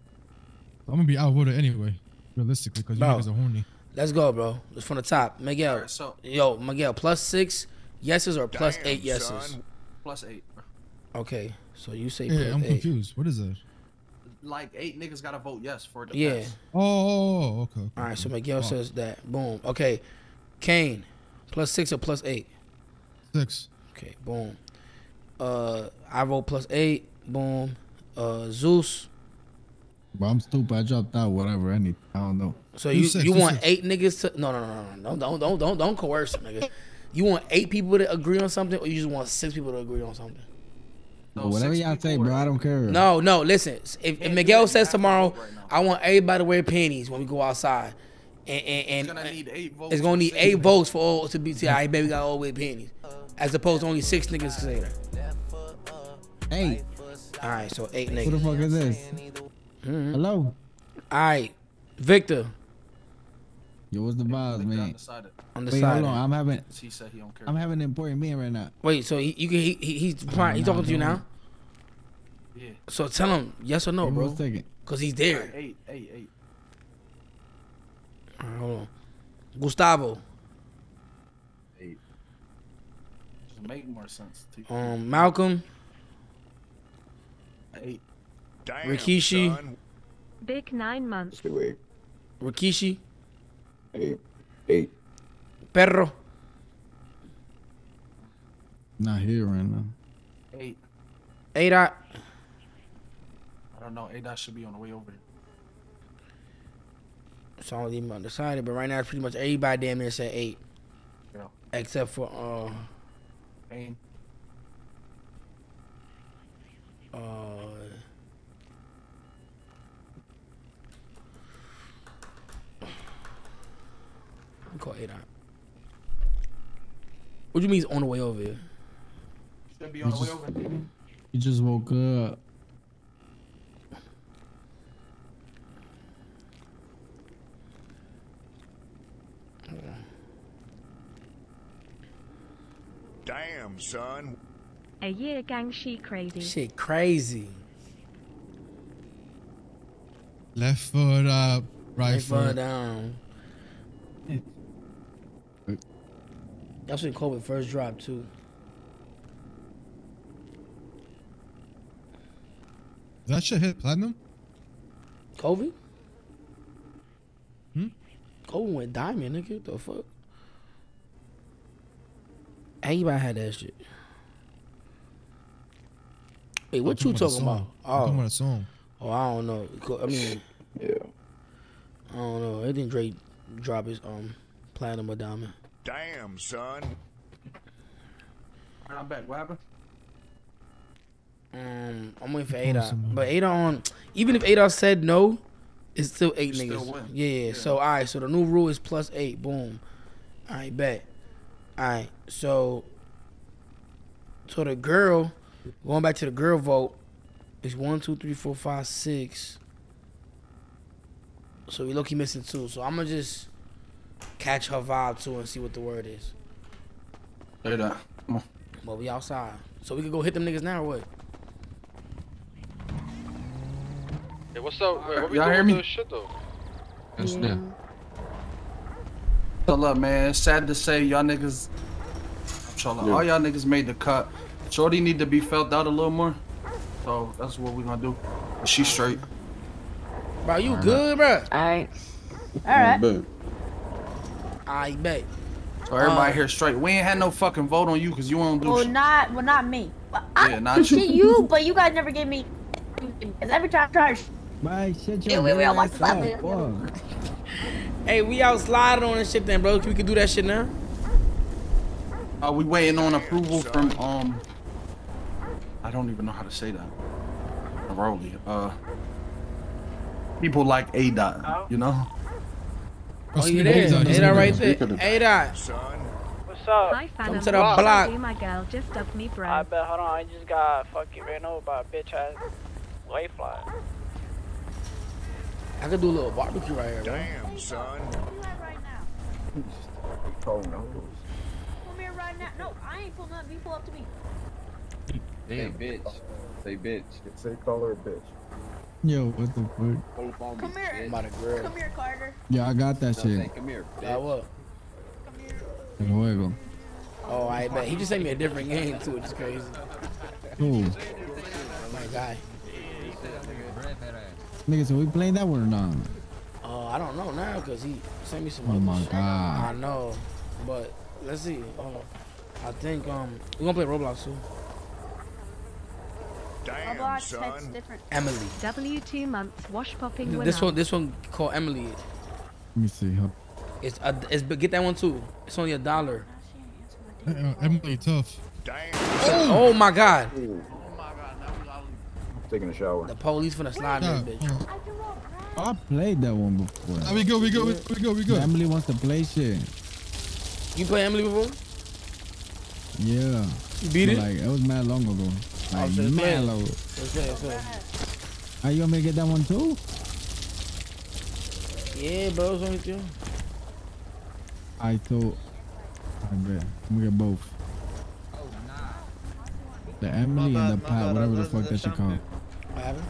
I'm gonna be out outvoted anyway, realistically, because you Bro. niggas are horny. Let's go, bro. It's from the top. Miguel. Alright, so Yo, Miguel, plus six yeses or plus Damn, eight yeses? son. plus eight. Okay. So you say Yeah, plus I'm eight. confused. What is that? like eight niggas gotta vote yes for the Yeah. pass. Oh, oh, oh, okay. okay. All right, so Miguel Oh, says that. Boom. Okay. Kane, plus six or plus eight? Six. Okay, boom. Uh, I vote plus eight. Boom. Uh, Zeus. But I'm stupid. I dropped out. Whatever. Any. I don't know. So Who's you six? you want six? eight niggas to no no no no no don't don't don't don't coerce them nigga. You want eight people to agree on something, or you just want six people to agree on something? But whatever y'all say, bro. I don't care. No, no. Listen, if, if Miguel says tomorrow, I want everybody to wear panties when we go outside, and and, and It's gonna need eight votes. need eight votes for all to be. See, I bet we got all wear panties, as opposed to only six niggas to say that. Eight. All right, so eight niggas. Who the fuck is this? Mhm. Hello. All right, Victor. Yo, what's the vibes, man? Undecided. On the Wait, side. hold on. I'm having. He said he don't care. I'm having an important meeting right now. Wait, so he, you can he, he he's he's talking to you now? Yeah. So tell him yes or no, Give me bro. one second. Cause he's there. Eight, eight, eight. All right, hold on. Gustavo. Eight. Just make more sense. to- Um, Malcolm. Eight. Damn, Rikishi. son. Big nine months. Wait, Rikishi. eight, eight. Perro. Not here right now. Eight. A dot. I don't know. A dot should be on the way over here. So I don't even undecided, but right now it's pretty much everybody damn near said eight. Yeah. Except for uh Aim. uh we call A dot. What do you mean he's on the way over here? Should be on the way over here. You just woke up. Damn, son. A year gang she crazy. Shit crazy. Left foot up, right Right foot foot. down. That's when COVID first dropped too. That shit hit platinum. COVID? Hmm? COVID went diamond, nigga. The fuck? Everybody had that shit. Wait, what I'm you about the talking about? song. I'm talking Oh, about a song. oh, I don't know. I mean, Yeah. I don't know. It didn't Drake drop his um platinum or diamond. Damn, son. I'm back. What happened? Um, I'm waiting for Close Ada, but Ada on. Even if Ada said no, it's still eight You niggas. still win. Yeah, yeah. So all right. So the new rule is plus eight. Boom. All right, bet. All right. So, so the girl, going back to the girl vote, is one, two, three, four, five, six. So we low key missing two. So I'm gonna just catch her vibe too and see what the word is. A dot. Come on. But we outside, so we could go hit them niggas now or what? Hey, what's up? Wait, what Y'all hear me? this shit though? Yes, yeah. So look, man, it's sad to say y'all niggas, inshallah, all y'all niggas made the cut. Shorty need to be felt out a little more. So that's what we gonna do. But she straight. Bro, you good, bro? Alright. Alright. I bet. So everybody Uh, here straight. We ain't had no fucking vote on you because you don't do Well, shit. not, well, not me. Well, I Yeah, not you. you, but you guys never give me. Because every time I try to. Bye, shut Yeah, we- we ass don't want up. to- Fuck. Hey, we out sliding on this shit then, bro. We can do that shit now. Uh, we waiting on approval from um. I don't even know how to say that. Rolly. Uh. People like A dot, you know. Oh, you there? Hey, that right there. Hey, that. Son. What's up? Hi, Come to the block. My girl just dubbed me bro. I bet. Hold on. I just got fucking ran over by a bitch ass white fly. I could do a little barbecue right here, bro. Damn, son. Oh no. Come here right now. No, I ain't pulling up. You pull up to me. Damn, bitch. Say bitch. Say call her a bitch. Yo, what the fuck? Come here. I'm about to grill. Come here, Carter. Yeah, I got that shit. Come here, That what? Luego. Oh, I bet. He just sent me a different game too, which is crazy. Cool. Oh my guy. Nigga, so we playing that one or not? Uh, I don't know now because he sent me some. Oh my shit. God. I know, but let's see. Hold. I think um we gonna play Roblox too. Damn, Roblox son. different. Emily. W2 months wash popping winner. This one, this one called Emily. Let me see. Huh? It's a, it's but get that one too. It's only a dollar. Uh, Emily, tough. Oh, my God! Taking a shower. The police finna slide Yeah, in this bitch. hold. I played that one before. Ah, we go, we go, we, we go, we go. Emily wants to play shit. You play Emily before? Yeah. You beat But, it? Like it was mad long ago. Like shit, play mad it. long. Let's play, let's play. Are you want me to get that one too? Yeah, bro, it's only two. I thought. I bet. I'm gonna get both. The Emily and the Pat, whatever the fuck that shit called. What happened?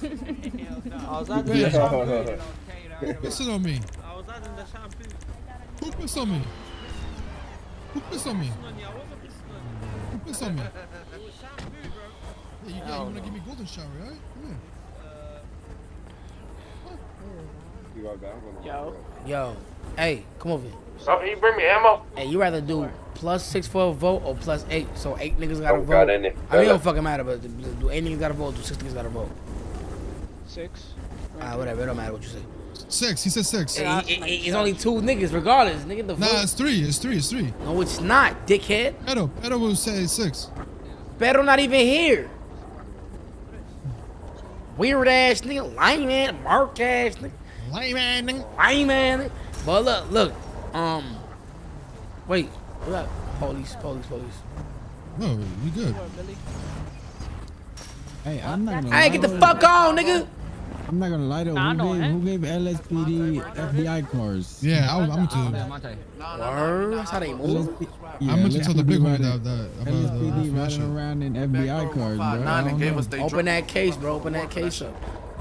I was out in the shop. Who pissed on me? I was out in the shop. Who pissed on me? Who pissed on me? Who pissed on me? Yeah, you, yeah, you wanna give me golden shower, right? Come here. Yo. Yo, hey, come over here. So, can you bring me ammo? Hey, you rather do plus six for a vote or plus eight? So eight niggas gotta Oh, vote. God, ain't? I mean, it don't fucking matter, but do eight niggas gotta vote? Do six niggas gotta vote? Six. Ah, whatever. It don't matter what you say. Six. He said six. It- it- it- it's only two niggas, regardless. Nigga, the vote. Nah, it's three. It's three. It's three. No, it's not, dickhead. Pedro, Pedro will say six. Pedro not even here. Weird ass nigga, lame ass, mark ass nigga. Lame ass nigga. Lame ass nigga. But look, look, um, wait, what up? Police, police, police. No, we good. Hey, I'm not I ain't get the fuck on, nigga. I'm not gonna lie though. Nah, Who know gave, him. who gave LSPD FBI cars? Yeah, I, I'm too. Word, that's how they move. Yeah, I'm gonna tell the LSPD big one riding- that, that about the LSPD riding fashion. around in FBI cars, bro. I don't know. Open that case, bro. Open that case up.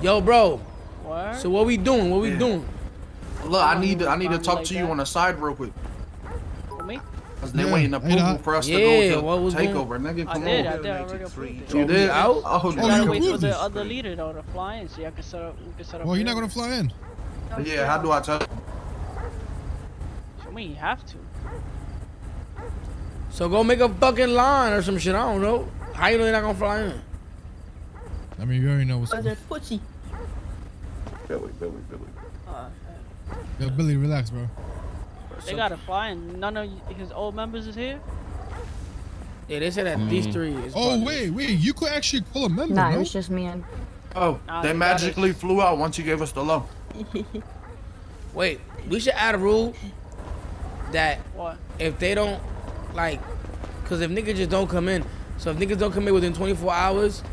Yo, bro. What? So what we doing? What we Yeah. doing? Look, I need to, I need to talk to you on the side real quick. For me? Cause they Yeah, waiting hey, approval that- for us Yeah, to what go was to take going- over. Nigga, I come did. on. I did. I already approved it. You did? out? Oh, You you gotta wait approved for the other leader though to fly in, so y'all can set up. We can set up. Well, you're not gonna fly in. yeah. How do I tell? I mean, you have to. So go make a fucking line or some shit. I don't know. How you know you're not gonna fly in? I mean, you already know what's. Cause they're pussy. Billy, Billy, Billy. Uh, Yo, Billy, relax, bro. They gotta fly and None of his old members is here. Yeah, they said that these three is. Oh partners. wait, wait. You could actually call a member, Nah, it no? was just me and. Oh, Nah, they you magically flew out once you gave us the low. Wait, we should add a rule that What? if they don't like, cause if niggas just don't come in, so if niggas don't come in within 24 hours,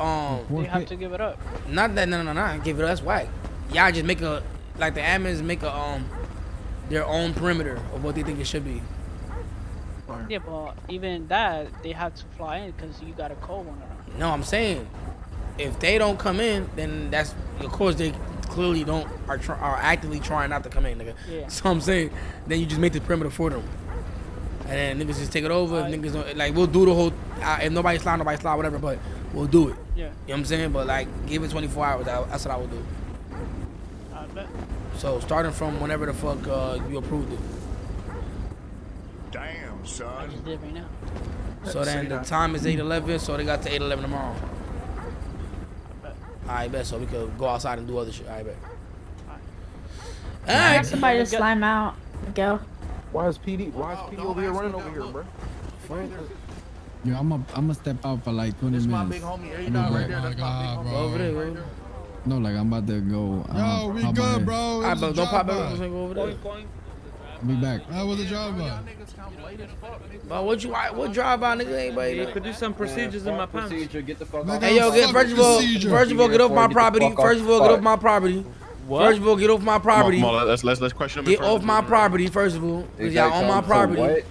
um, They have to give it up. not that no no no no, give it up. that's whack. Y'all just make a like the admins make a um their own perimeter of what they think it should be. Yeah, but even that, they have to fly in because you got to call one of them. No, I'm saying if they don't come in, then that's of course they clearly don't are try, are actively trying not to come in, nigga. Yeah. So I'm saying then you just make the perimeter for them, and then niggas just take it over. If niggas don't, like we'll do the whole uh, if nobody slide, nobody slide, whatever. But we'll do it. Yeah. You know what I'm saying? But like give it 24 hours. That, that's what I would do. I bet. So starting from whenever the fuck uh, you approved it. Damn, I son. just did right now. So then the time is 8:11. So they got to 8:11 tomorrow. I bet. So we could go outside and do other shit. I bet. I Alright. have somebody to slime out. Go. Why is PD? Why is PD over here running over here, bro? Yo, I'm a, I'm gonna step out for like 20 This minutes. my big homie. I'll A right there. Oh my That's my god, big bro. homie. Over there, bro. No, like I'm about to go. Yo, um, we good, on bro. It Alright, was but a don't pop drive-by. everything over there. I'll be back. That was a drive-by. But what you what drive by nigga anybody? You could do some procedures in my pants. Get the fuck Nigga, Hey yo, get fuck first of all, first of all, get off my property. First of all, get off my property. What? First of all, get off my property. Come on, let's let's let's question him. Get off my property, first of all, cause y'all on my property.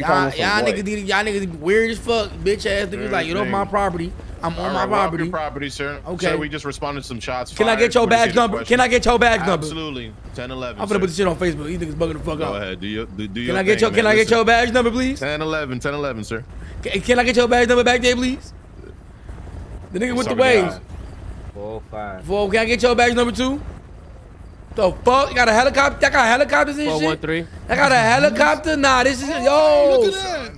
Y'all, y'all niggas, need- y'all niggas weird as fuck, bitch ass niggas. Like you know, my property. I'm on All my right, property. your property, sir. Okay. Sir, we just responded to some shots. Can I get your badge your number? question? Can I get your badge number? Absolutely. 10, 11. I'm gonna put this shit on Facebook. These niggas bugging the fuck Go out. ahead. Do you do, do Can your I get thing, your Can man. I get Listen. your badge number, please? 10, 11, 10, 11, sir. Can, can I get your badge number back there, please? The nigga with the waves. guys. Four five. Four, can I get your badge number two? The fuck? You got a helicopter? That got helicopters and Four shit? one three. I got a helicopter? Nah, this is yo.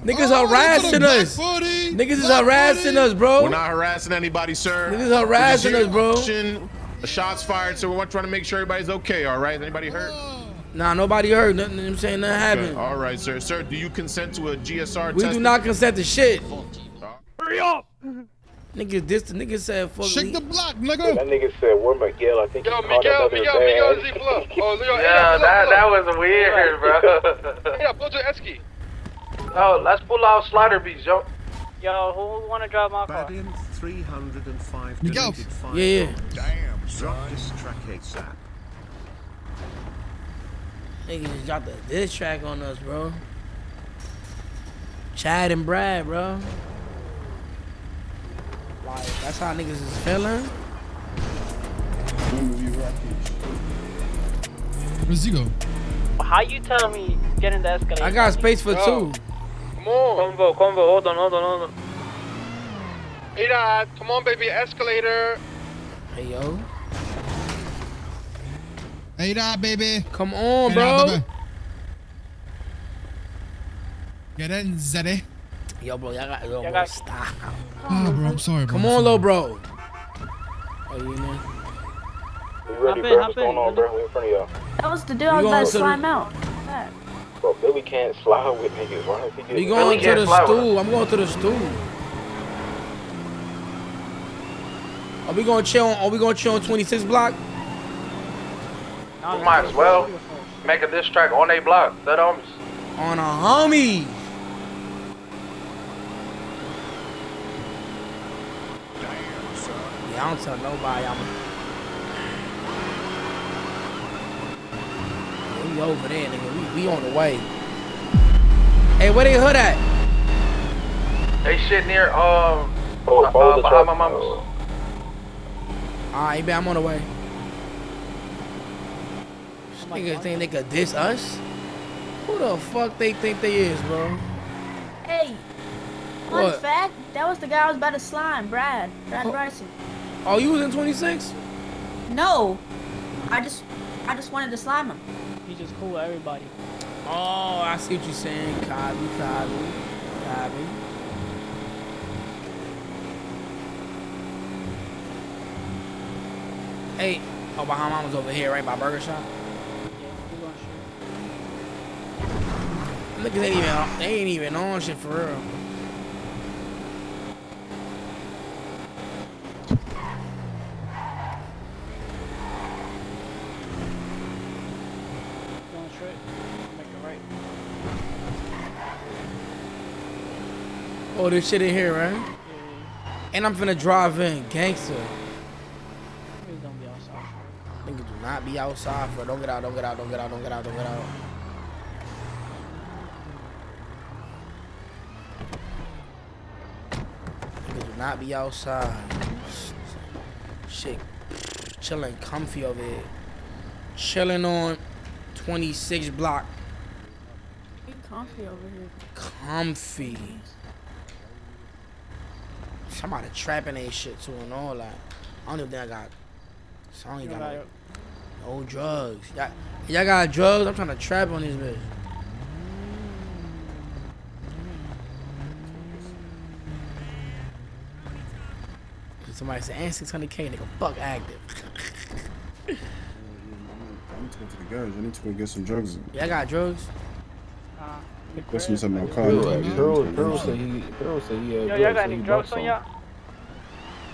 Niggas harassing us. Niggas is harassing us, bro. We're not harassing anybody, sir. Niggas harassing us, just bro. watching The shots fired, so we're trying to make sure everybody's okay. All right, anybody hurt? Nah, nobody heard. Nothing. I'm saying nothing Okay, happened. All right, sir. Sir, do you consent to a GSR We test? do not consent to shit. Hurry up. Niggas, this the nigga said fuck. Shake the block, nigga. That nigga said, "Where Miguel?" I think Yo, he called Miguel, another Miguel, bad. Miguel, Z pull up. Oh, Leo, Yeah, that that was weird, bro. Yeah, blow to Esky. Oh, let's pull out slider beats, yo. Yo, who wanna drive my car? Badin 305 Miguel. donated five Yeah, yeah. dollars. Damn, Drop this track ASAP. Niggas just dropped a diss track on us, bro. Chad and Brad, bro. Like, that's how niggas is feeling. Where's he go? How you telling me get in the escalator? I got space for Yo. two. Come on. Combo, combo. Hold on, hold on, hold on. Hey, Dad. Come on, baby. Escalator. Hey, yo. Hey, that baby. Come on, Hey, bro. that, baby. Get in, Zeddy. Yo, bro, y'all got, yo, Y'all bro, got- stop. Oh, bro, I'm sorry, bro. Come on, sorry. little bro. Oh, you in there? We ready, Hop in, bro? hop What's going in. on, bro? We in front of y'all. That was the dude I We was about going to to the- slime out. That. Bro, Billy can't slide with niggas. Why is he We getting going can't to the fly stool. I'm going to the stool. Are we gonna chill? On, are we gonna chill on 26 block? We might as well make a diss track on a block. That homies. On a homie. Damn, son. Yeah, I don't tell nobody. I'm. We over there, nigga. We, we on the way. Hey, where they hood at? They shit near um Oh, uh, follow the behind my mama's. Oh. Alright, bet I'm on the way. Niggas think they could diss us? Who the fuck they think they is, bro? Hey, fun What? fact, that was the guy I was about to slime, Brad. Brad Oh. Bryson. Oh, you was in 26? No, I just, I just wanted to slime him. He's just cool with everybody. Oh, I see what you're saying. Copy, copy, copy. Hey, oh, behind mama's over here, right by Burger Shop. Yeah, we gonna shoot. Niggas ain't even, they ain't even on shit for real. Going straight. Make it right. Oh, this shit in here, right? Yeah, And I'm finna drive in, gangster. he's gonna be outside. Niggas do not be outside. Don't get out, don't get out, don't get out, don't get out, don't get out. Niggas do not be outside. Shit, chilling comfy over here. Chilling on 26 block. You comfy over here. Comfy. Somebody trapping ain't shit too and all that. I don't even think I got. So I don't even got got it. no, no drugs. Y'all, y'all got drugs? I'm trying to trap on this bitch. Somebody said, and 600k, nigga, fuck active. I need to go to the garage. I need to go get some drugs. Y'all got drugs? Uh, Put some in my car. Pearl, Pearl, Pearl said he, Pearl said he had yo, y'all drugs, got so any he drugs bought on some. y'all?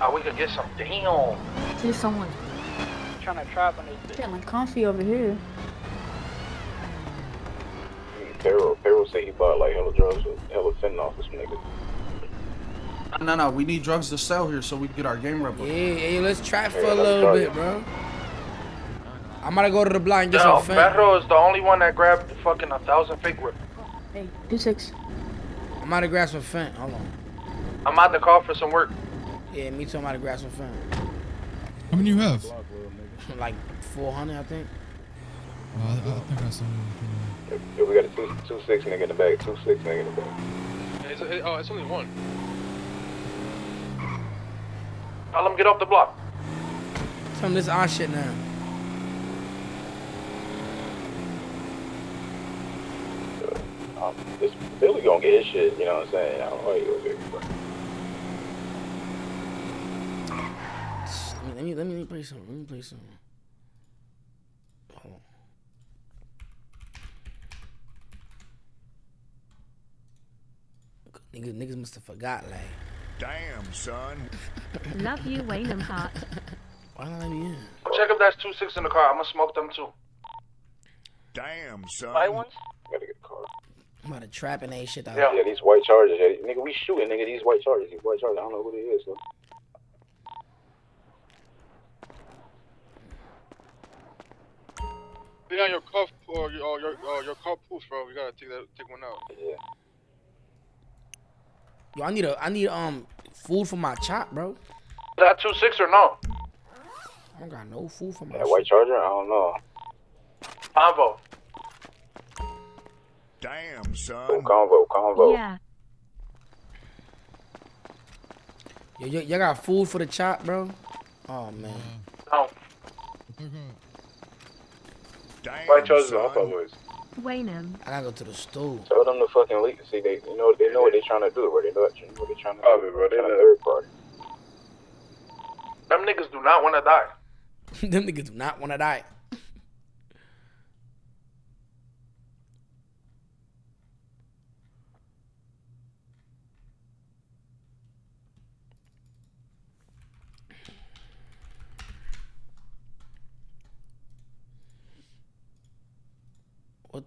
Oh, we could get some. Damn. See someone Trying to trap on this feeling comfy over here. Pearl, Pearl said he bought like hella drugs with hella fentanyl for some niggas. No, no, we need drugs to sell here so we can get our game rep. Yeah, yeah, let's trap for Yeah, a let's little bit, it. bro. I'm gonna go to the block and get Yo, some fent. Pedro is the only one that grabbed the fucking a thousand fake rip. Hey, do six. I'm gonna grab some fent. Hold on. I'm out to call for some work. Yeah, me too. I'm gonna grab some fent. How many you have? like 400, I think. Oh, I, I think I saw Yeah, we got a two two six nigga in the back, two six nigga in the back. It's, it, oh, it's only one. Tell them get off the block. Tell him this our shit now. Um, this Billy gonna get his shit, you know what I'm saying? I don't know how you gonna bro. Let me let me let me play some. Let me play some. Hold on. Niggas, niggas must have forgot, like. Damn, son. Love you, Wayne and Hart. Why not let me in? Check if that's two six in the car. I'm gonna smoke them too. Damn, son. Gotta get a car. I'm about to trap and ain't shit out. Yeah. these white chargers, yeah. nigga, we shooting, nigga, these white chargers, these white chargers. I don't know who they is, though. Be on your cuff or your or your, or your car proof, bro. You gotta take that take one out. Yeah. Yo, I need a I need um food for my chop, bro. That two six or no? I don't got no food for my That white charger, I don't know. Convo. Damn, son. Oh, convo, convo. Yeah. Yo, y'all got food for the chop, bro? Oh man. No. Damn, White chargers, son. I thought it was. Waynham. I gotta go to the store. Tell them to fucking leak. See, they, you know, they know what they're trying to do, Where They know what, you know what they're trying to do. bro. They know. Third party. Them niggas do not want to die. Them niggas do not want to die.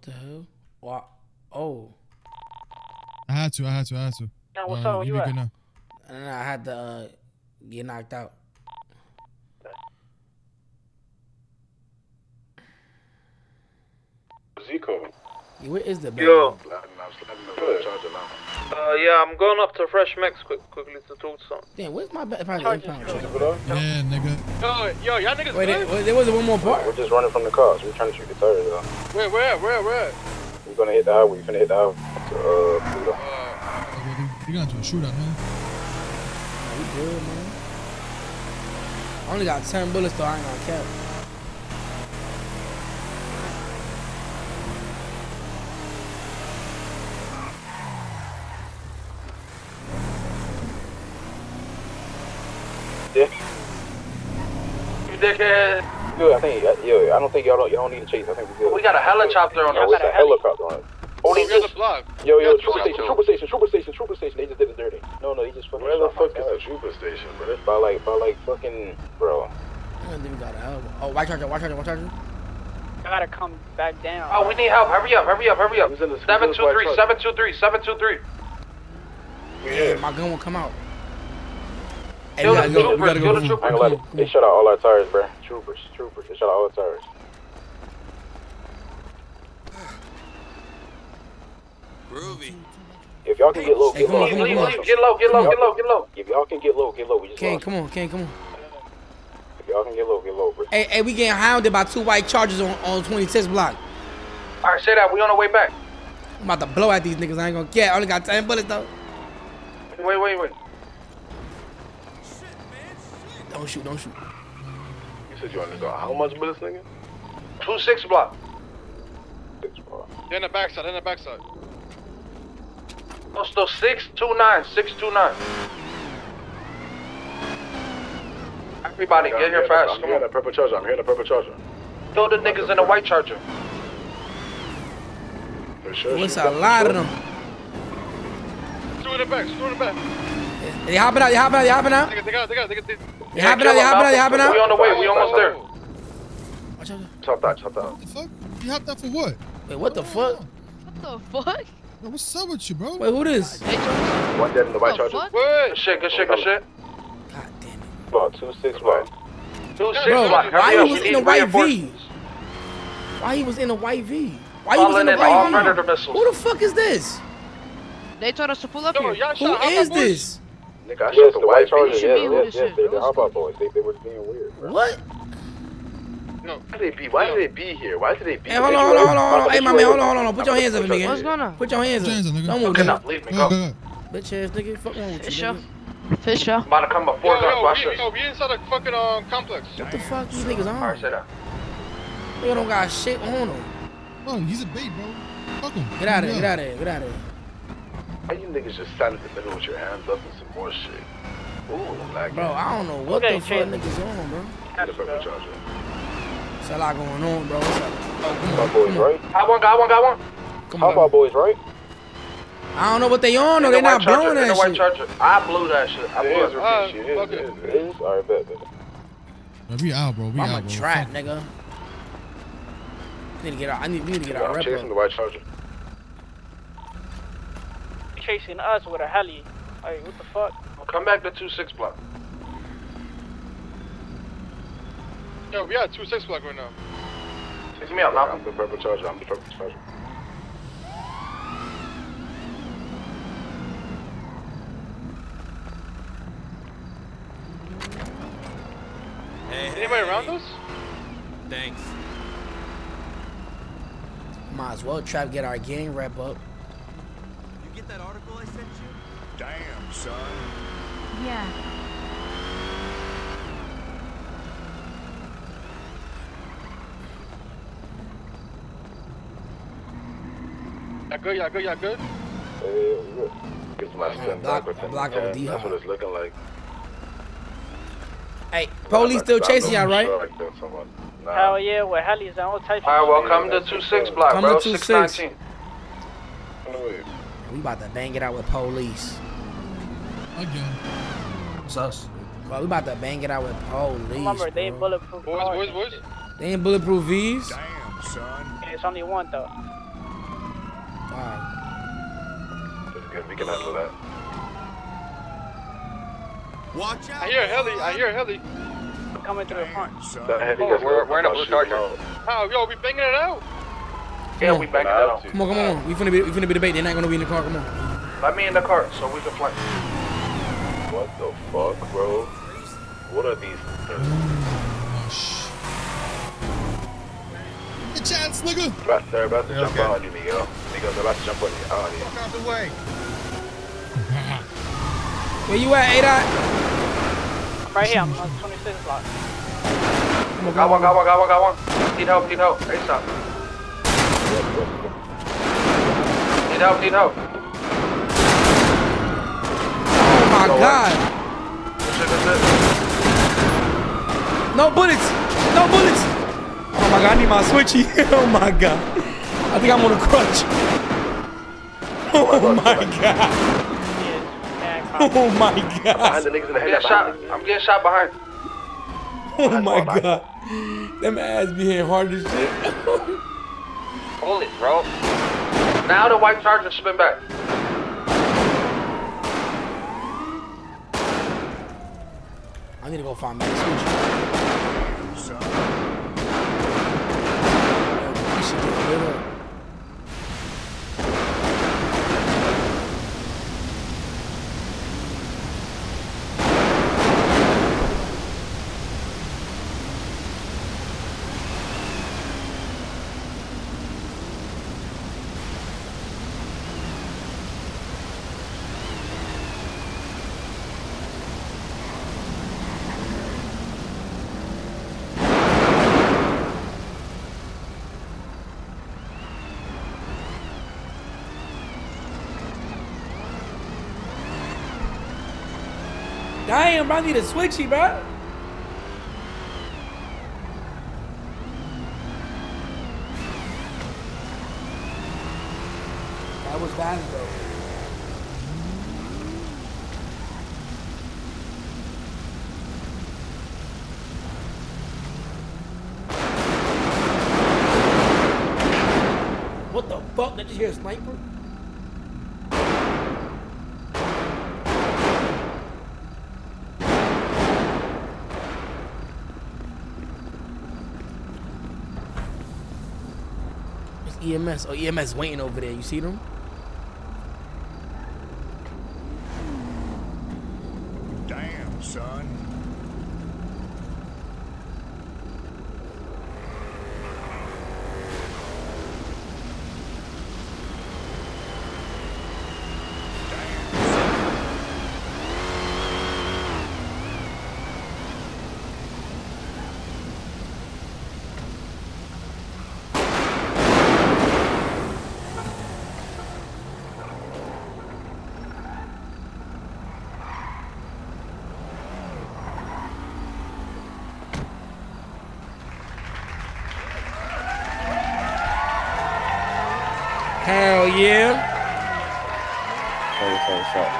The hell? What? Oh. I had to, I had to, I had to. Now, what's Uh, up? Where you you be at? good now. And then I had to uh, get knocked out. Zico. Where is the bag? Yo. Good. Uh, yeah, I'm going up to Fresh Mix quick, quickly to talk to someone. Damn, where's my bag? Probably impound check. Yeah, nigga. Yo, yo, y'all niggas Wait, good? there, there was one more part. We're just running from the cars. We're trying to shoot the tires, though. Where, where, where, where? We're gonna hit the highway. We're gonna hit the highway. To, uh, Pluto. You got into a shootout, man. We good, man. I only got 10 bullets, though. I ain't gonna cap. Yeah. You dickhead. Good. I think. Yo, I don't think y'all don't. Y'all don't need to chase. I think we're good. We got a helicopter on Yo, us. it's a helicopter on it. Oh, we on the block. Yo, yo, trooper two station, trooper station, trooper station, trooper station. They just did it dirty. No, no, he just fucking. Where the fuck is the trooper station, bro? By like, by like fucking, bro. I don't think got a hell. Oh, white charger, white charger, white charger. I gotta come back down. Oh, we need help. Hurry up, hurry up, hurry up. Seven two three, seven two three, seven two three. Yeah, my gun will come out. Hey, Kill we the gotta go. We troopers, gotta kill the Come I on, ain't gonna come lie. on, They shut out all our tires, bro. Troopers, troopers. They shut out all our tires. Groovy. If y'all can get low, get come low. come on, come. Get low, get low, get low, get low. If y'all can get low, get low. We just Kane, lost. come on, Kane, come on. If y'all can get low, get low, bro. Hey, hey, we getting hounded by two white chargers on, on 26 block. All right, say that. We on our way back. I'm about to blow at these niggas. I ain't gonna get. I only got 10 bullets though. Wait, wait, wait. Don't shoot, don't shoot. You said you only got how much bullets, nigga? Two six block. Six, bro. They're in the backside, they're in the backside. No, still six two nine, six two nine. Everybody, get here fast. I'm Come hearing on. a purple charger. I'm hearing a purple charger. Kill the niggas in the white charger. For sure. What's a lot of them? Two in the back, two in the back. They hopping out, they hopping out, they hopping out. They got, they got, they got, they. They hopping out, they hopping out, We on the way. We almost there. Watch out. Chop that, chop that. What the fuck? You hopped out for what? Wait, what the fuck? What the fuck? Yo, what's up with you, bro? Wait, who this? One dead in the white What charger. Good shit, good shit, good shit. God damn it. Block two six block. Two six Bro, block. why he was in the need white. V? Why he was in the white V? Why he was in Falling the in all white V? Who the fuck is this? They told us to pull up Yo, here. y'all Who shot is Hot Boys? this? Nigga, I shot the white charger. It Yes, yes, yes. They, the hop go. out boys. They, they were being weird, bro. What? No. Why did they be? Why did they be here? Why did they be? Hey, hold on, hold on, hold on, hold on. Hey, my man, hold on, hold on. Put your hands up for me, What's going on? Put your hands Put your hands up. up, nigga. Don't move, Okay, now nigga. leave me. Go. Bitch ass nigga. Fuck wrong with It's you, your- nigga. For sure. About to come up four yo, guns. yo, Watch we, yo, we inside the fucking um complex. What the fuck these niggas on? Alright, say that. Nigga don't got shit on them. Oh, he's a bait, bro. Fuck him. Get out of here, get out of here, get out of here. Why you niggas just stand in the middle with your hands up and some more shit? Ooh, like Bro, I don't know what Okay, the fuck Chase. niggas on, bro. The. It's a lot going on, bro. What's up? Oh, come on, boys, come right? Got one, got one, got one. Come How on. about boys, right? I don't know what they on, or they not blowing charger, in that shit. charger. I blew that shit. I It blew is, it. Rafish, it is, it is, it is. Alright, bet, bet. We out, bro. We I'm out, a bro. trap, Fuck. nigga. Need to get out. I need, we need to get I'm our chasing the white charger. Chasing us with a heli. Like, what the fuck? Come back to two six block. Yo, we at two six block right now. Pick me up, Malcolm. I'm the purple charger. I'm the purple charger. Hey, Anybody around us? Thanks. Might as well try to get our gang rep up. You get that article I sent you? Damn, son. Yeah. Y'all good? Y'all good? Y'all good? Hey, we good. Get some last block- back block ten. of D That's Hop. what it's looking like. Hey, police still chasing y'all, right? Sure, like that, someone. Nah. Hell yeah, with helis and all types Alright, of well, shit. come to two six block, Come bro. to two Six six. nineteen. We about to bang it out with police. Again. It's us. Bro, we about to bang it out with police. Remember, they ain't bulletproof Boys, cars boys, and boys. They ain't bulletproof V's. Damn, son. Yeah, It's only one though. Alright. It's good. We can handle that. Watch out. I hear a heli. I hear a heli. Coming through the front. Son. That heavy Oh, we're- we're in a I'll blue shoot charger. him out. How? Yo, we banging it out. Yeah, we banging it out. Come on, come on. We finna be, we finna be debate. They're not gonna be in the car. Come on. Let me in the car so we can flank. What the fuck, bro? What are these? Oh, shh. The chance, nigga. About, they're about to Yeah, jump okay. on you, Miguel. Miguel, they're about to jump on you. Oh, yeah. Fuck out the way. Where you at, A-Dot? Right here. I'm on 26 block. Come Got one, got one, got one, got one. Need help, need help. ASAP. Need help, need help. Oh my Go god. That's it, that's it. No bullets. No bullets. Oh my god, I need my switchy. oh my god. I think I'm on a crutch. Oh my god. Oh my god. the niggas in the I'm getting shot. I'm getting shot behind. Oh my god. Them ass be hitting hard as shit. Hold it, bro. Now the white charger spin back. I need to go find my switchy. Son. We should get rid of. Damn, bro, I need a switchy, bro. That was bad though. What the fuck? Did you hear a? It's EMS. Oh, EMS waiting over there. You see them? Damn, son. What's up?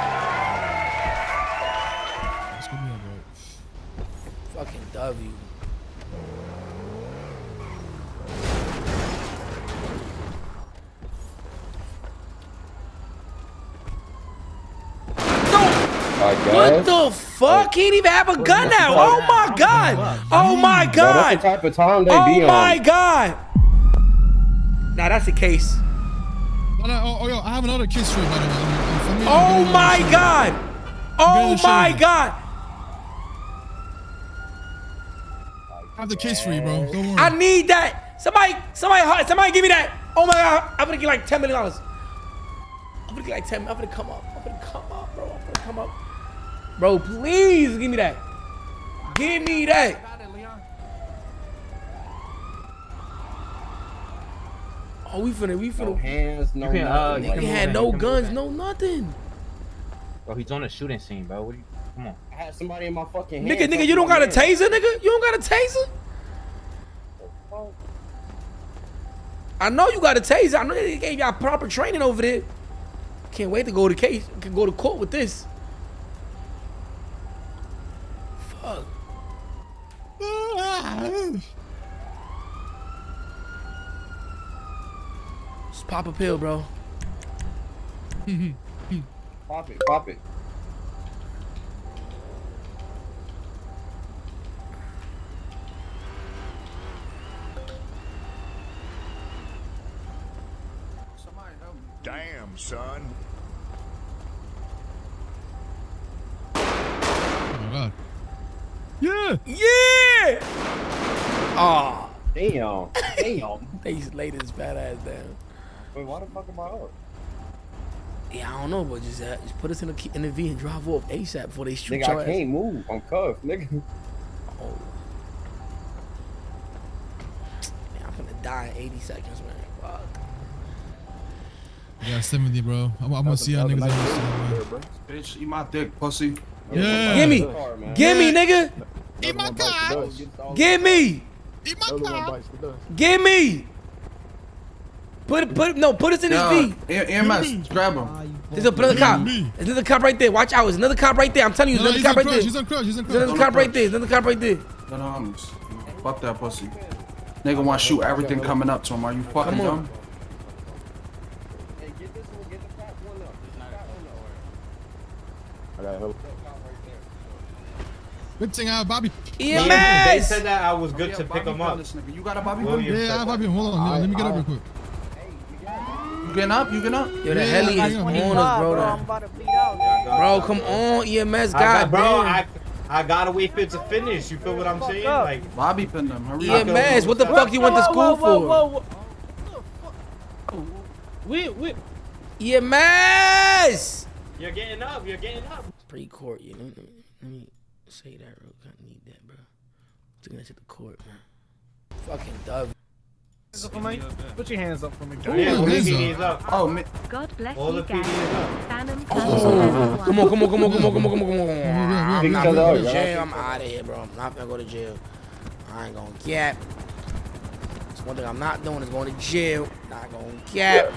Let's go me up, bro. Fucking W. I What guess. the fuck? He didn't even have a gun now. Oh my god. Oh my Bro, that's god. the type of time they Oh be my god. Nah, that's the case. Oh, no, oh, oh, yo, I have another kiss for you, by the way. I'm- I'm Oh my god. Oh my god. I have the kiss for you, bro. Don't worry. I need that. Somebody, somebody, somebody give me that. Oh my god. I'm gonna get like $10 million. I'm gonna get like 10. I'm gonna come up. I'm gonna come up, bro. I'm gonna come up. Bro, please give me that. Give me that. Oh, we finna, we finna. No hands, no You can, uh, nothing. you Nigga had no in, guns, no nothing. Bro, he's on a shooting scene, bro. What do you? Come on. I had somebody in my fucking hand. Nigga, nigga, you don't got a hand. taser, nigga? You don't got a taser? I know you got a taser. I know they gave y'all proper training over there. Can't wait to go to case. Can go to court with this. Fuck. Just pop a pill, bro. Pop it, pop it. Damn, son. Oh my god. Yeah. Yeah. Aw. Damn. Damn. They just laid his fat ass down. Wait, why the fuck am I up? Yeah, I don't know, but just, uh, just put us in a key- in the V and drive off ASAP before they shoot Nigga, your I ass. can't move. I'm cuffed, nigga. Oh. Yeah, I'm gonna die in 80 seconds, man. Fuck. I got 70, bro. I'm, I'm gonna see y'all niggas on the Bitch, eat my dick, pussy. Yeah. Gimme. Gimme, nigga. Eat my car. Gimme. Eat my car. Gimme. Put it, put it, no, put us in this Yeah, V. Air, Air Max, grab him. There's another cop. There's another cop right there. Watch out. There's another cop right there. I'm telling you, there's he's another cop right there. He's on crush. He's on There's another cop right there. There's another cop right there. No, no, homies. Fuck that pussy. Nigga want to shoot everything coming up to him. Are you fucking Come on. dumb? I got help. Good thing I have Bobby. They said that I was good to pick him up. You got a Bobby William Yeah, I have. Bobby. Hold on. Let me get up real quick. You getting up? You getting up? Yo, the Yeah, heli is on us, bro. I'm about to bleed out. Bro, come on, EMS. I got, God bro. I, I gotta wait for it to finish. You feel what I'm saying? Like, Bobby pinned him. Hurry up. EMS. What the fuck you went to school whoa, for? whoa, whoa, whoa. We, we, EMS. you're getting up. You're getting up. Pre-court, yeah. Let me, let me say that real quick. I need that, bro. Taking that to the court, man. Fucking dub. Put your hands up for me. Yeah, Ooh, all the hands PD is up. up. Oh, man. God bless All you the PD guys. is up. Oh, come on, come on, come on, come on, come on, come on, come on. I'm not gonna go to jail. I'm out of here, bro. I'm not gonna go to jail. I ain't gonna cap. That's one thing I'm not doing is going to jail. Not gonna cap.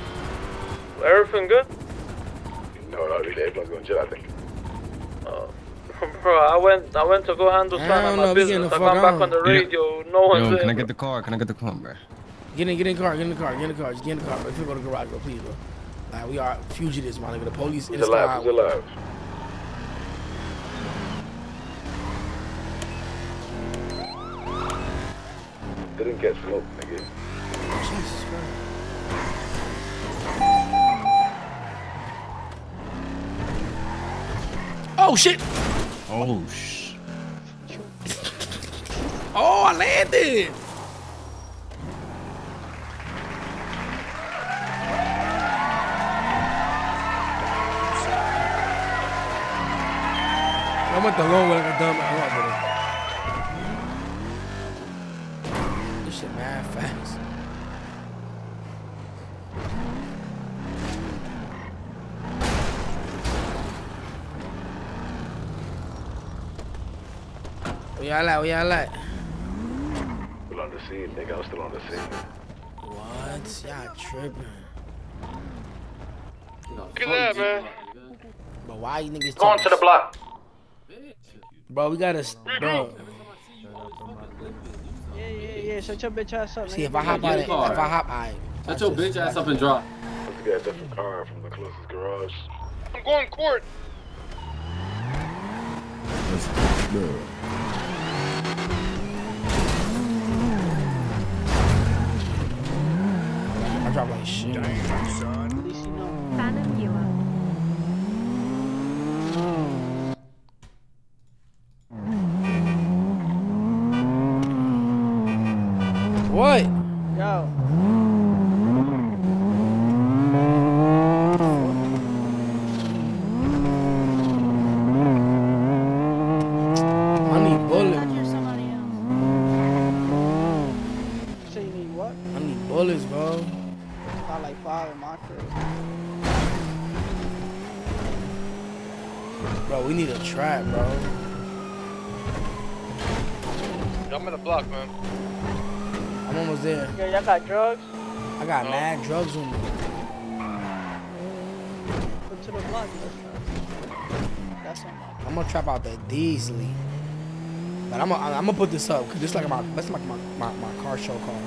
Everything good? No, no, everyone's going to jail, I think. Uh, Bro, I went I went to go handle I some of my know, we getting business. the I fuck come back on. on the Yeah. radio. No one's Yo, there. can I get the car? Can I get the car, bro? Get in, get in the car, get in the car, get in the car. Just get in the car, bro. If you go to the garage, bro, please, bro. Like, we are fugitives, my nigga. The police in He's the alive, he's sky. alive. Didn't get smoked, nigga. Jesus Christ. Oh shit! Oh, sh. Oh, I landed! I went the long way like a dumb. I went with it. This shit mad fast. Where y'all at? Where y'all at? Still on the scene, nigga. I'm still on the scene. What? Y'all tripping. Look at that, man. But why you niggas Going talking to the block. Bro, we gotta, bro. Yeah, yeah, yeah. Shut your bitch ass up. See, nigga. if I hop out, of, if I hop, I. Shut your bitch ass up and drop. Let's get a different car from the closest garage. I'm going court. I drop like shit. Damn, son. Deasley. But I'm gonna I'm gonna put this up because this like my that's like my, my, my car show car.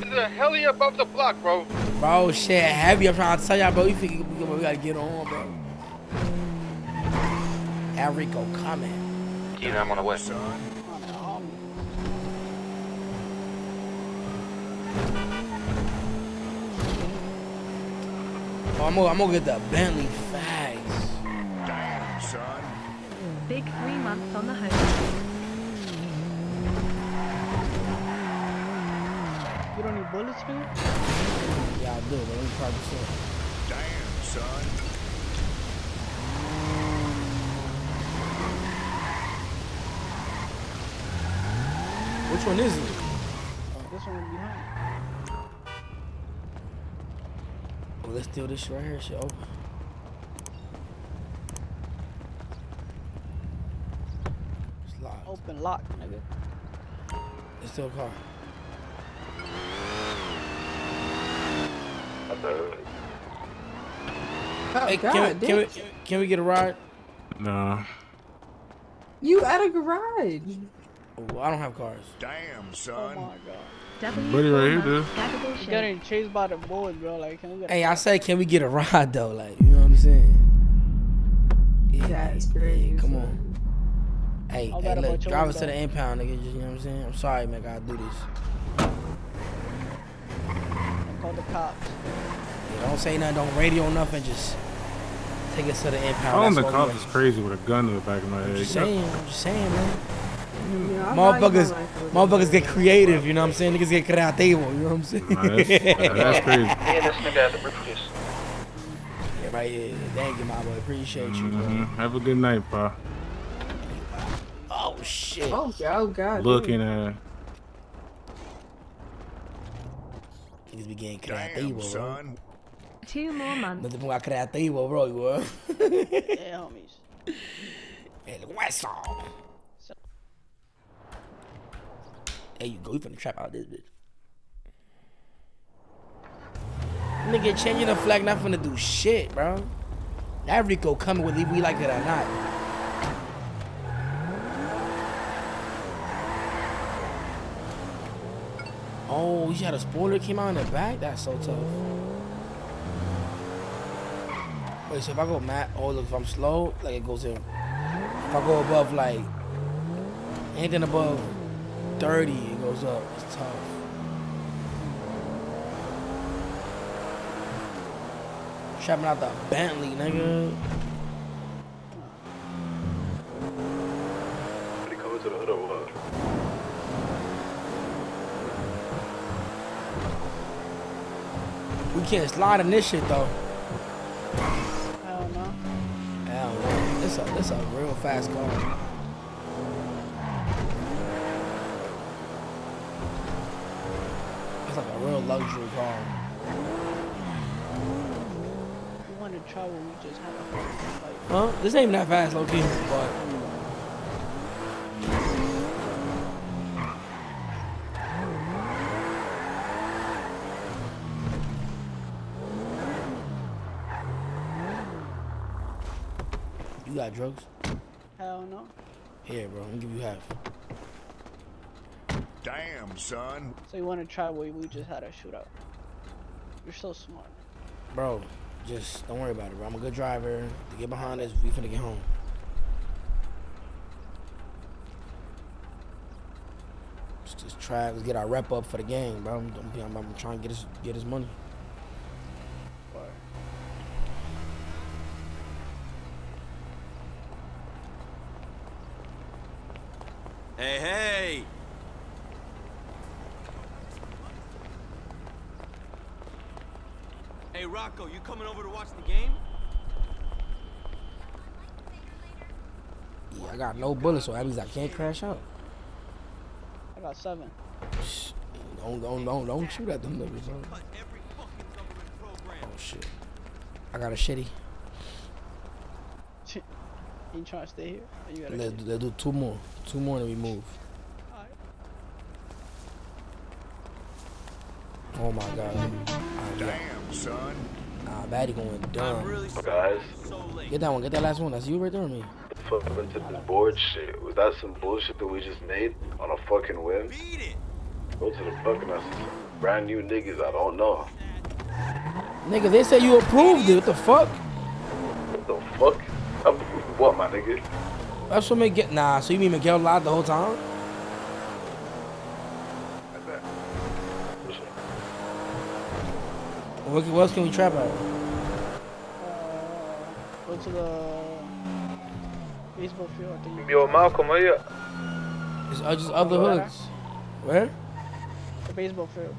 There's a heli above the block, bro. Bro, shit, heavy. I'm trying to tell y'all, bro. You think we, we gotta get on, bro? Enrico coming. Yeah, I'm on the way. Oh, I'm gonna, I'm gonna get the Bentley fags. Months on the home. You don't need bullets, man? Yeah, I do. But let me try this out. Damn, son. Which one is it? Oh, this one behind. Oh, let's steal this right here. Shit open. It's locked. Nigga. Let's steal a car. Oh, hey, God, can, we, can, we, can we get a ride? Nah. You at a garage. Oh, I don't have cars. Damn, oh son. Oh my god. Buddy right here, dude. You getting chased by the boys, bro. Like, can we get Hey, I say, can we get a ride though? Like, you know what I'm saying? Yeah, That's crazy. come on. Hey, I'll hey, look, drive us to the impound, nigga. You know what I'm saying? I'm sorry, man. I gotta do this. call the cops? Yeah, don't say nothing. Don't radio nothing. Just take us to the impound. Calling the cops is crazy with a gun in the back of my head. Just You got- saying. I'm just saying, man. Yeah, Motherfuckers, like motherfuckers get creative. You know what I'm saying? Niggas get creativo. You know what I'm saying? Nah, that's- that's crazy. Yeah, this nigga has a briefcase. Yeah, right here. Thank you, my boy. Appreciate you, bro. Mhm. Have a good night, pa. Oh shit. Oh, God, oh God. Looking at. Niggas be getting Damn, creativo, bro. son. Two more months. No te pongas creativo, bro. You were. Yeah, homies. El hueso. There you go. You finna trap out this bitch. Nigga, changing the flag not finna do shit, bro. That Rico coming whether we like it or not. Oh, you had a spoiler came out in the back? That's so tough. Wait, so if I go mad, oh look, if I'm slow, like it goes in. If I go above like anything above 30, it goes up. It's tough. Trapping out the Bentley, nigga. Pretty coming to the hood or what? We can't slide in this shit though. I don't know. Hell no. This a this a real fast car. It's like a real luxury car. You want to travel, we just have a fight. Huh? This ain't even that fast, low key, but hmm. Got drugs? Hell no. Here, bro. Let me give you half. Damn, son. So you want to try what we just had a shootout? You're so smart. Bro, just don't worry about it, bro. I'm a good driver. To get behind us, we finna get home. Let's just try. Let's get our rep up for the game, bro. I'm, I'm, I'm trying to get his get his money. Hey, hey! Hey, Rocco, you coming over to watch the game? Yeah, I got no bullets, so that means I can't crash out. I got seven. Don't don't don't don't shoot at them niggas, bro. Oh shit. I got a shitty. You trying to stay here? You gotta Let's, let's do two more. Two more and we move. Oh my god. Damn, son. Nah, baddie going dumb. Guys, Get that one. Get that last one. That's you right there or me? fuck into this board shit. Was that some bullshit that we just made on a fucking whim? Go to the fucking us. Brand new niggas, I don't know. Nigga, they said you approved it. What the fuck? What the fuck? I'm, what, my nigga? That's what Miguel. Nah, so you mean Miguel lied the whole time? What, what else can we trap at? Go to the baseball field. I think. Yo, Malcolm, where you? It's uh, just other hoods. Where? The baseball field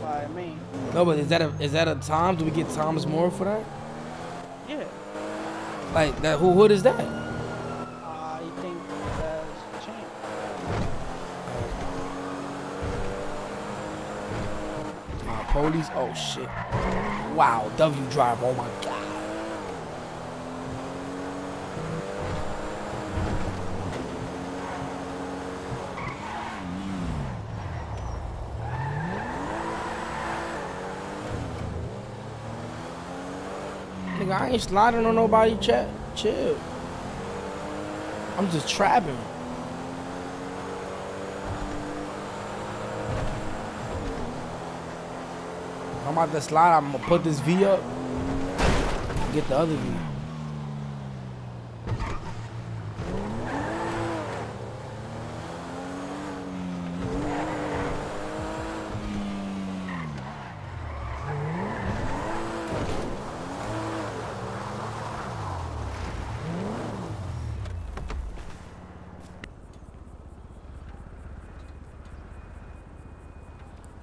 by Maine. No, but is that a is that a time? Do we get times more for that? Yeah. Like that? Who hood is that? I think that's changed. Uh, police. Oh shit! Wow, W drive. Oh my god. Nigga, I ain't sliding on nobody. Chat, chill. I'm just trapping. I'm about to slide. I'm gonna put this V up. Get the other V.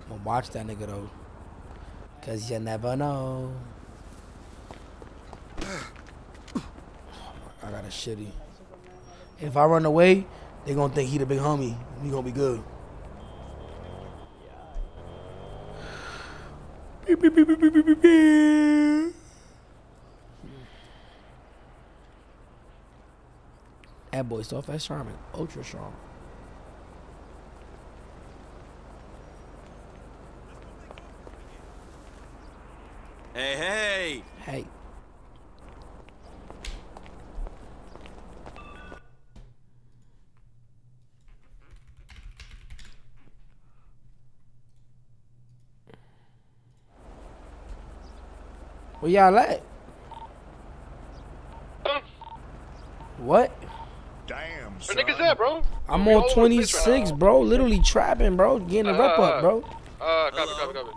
I'm gonna watch that nigga though. Cause you never know. I got a shitty. If I run away, they gonna think he the big homie. We gonna be good. Beep, beep, beep, beep, beep, beep, beep. That boy so fast charming. Ultra strong. Hey, hey! Hey. Where y'all at? What? Damn, Where niggas at, bro? I'm We on over the place right bro. Literally trapping, bro. Getting the rep up, bro. Uh, copy, copy, copy.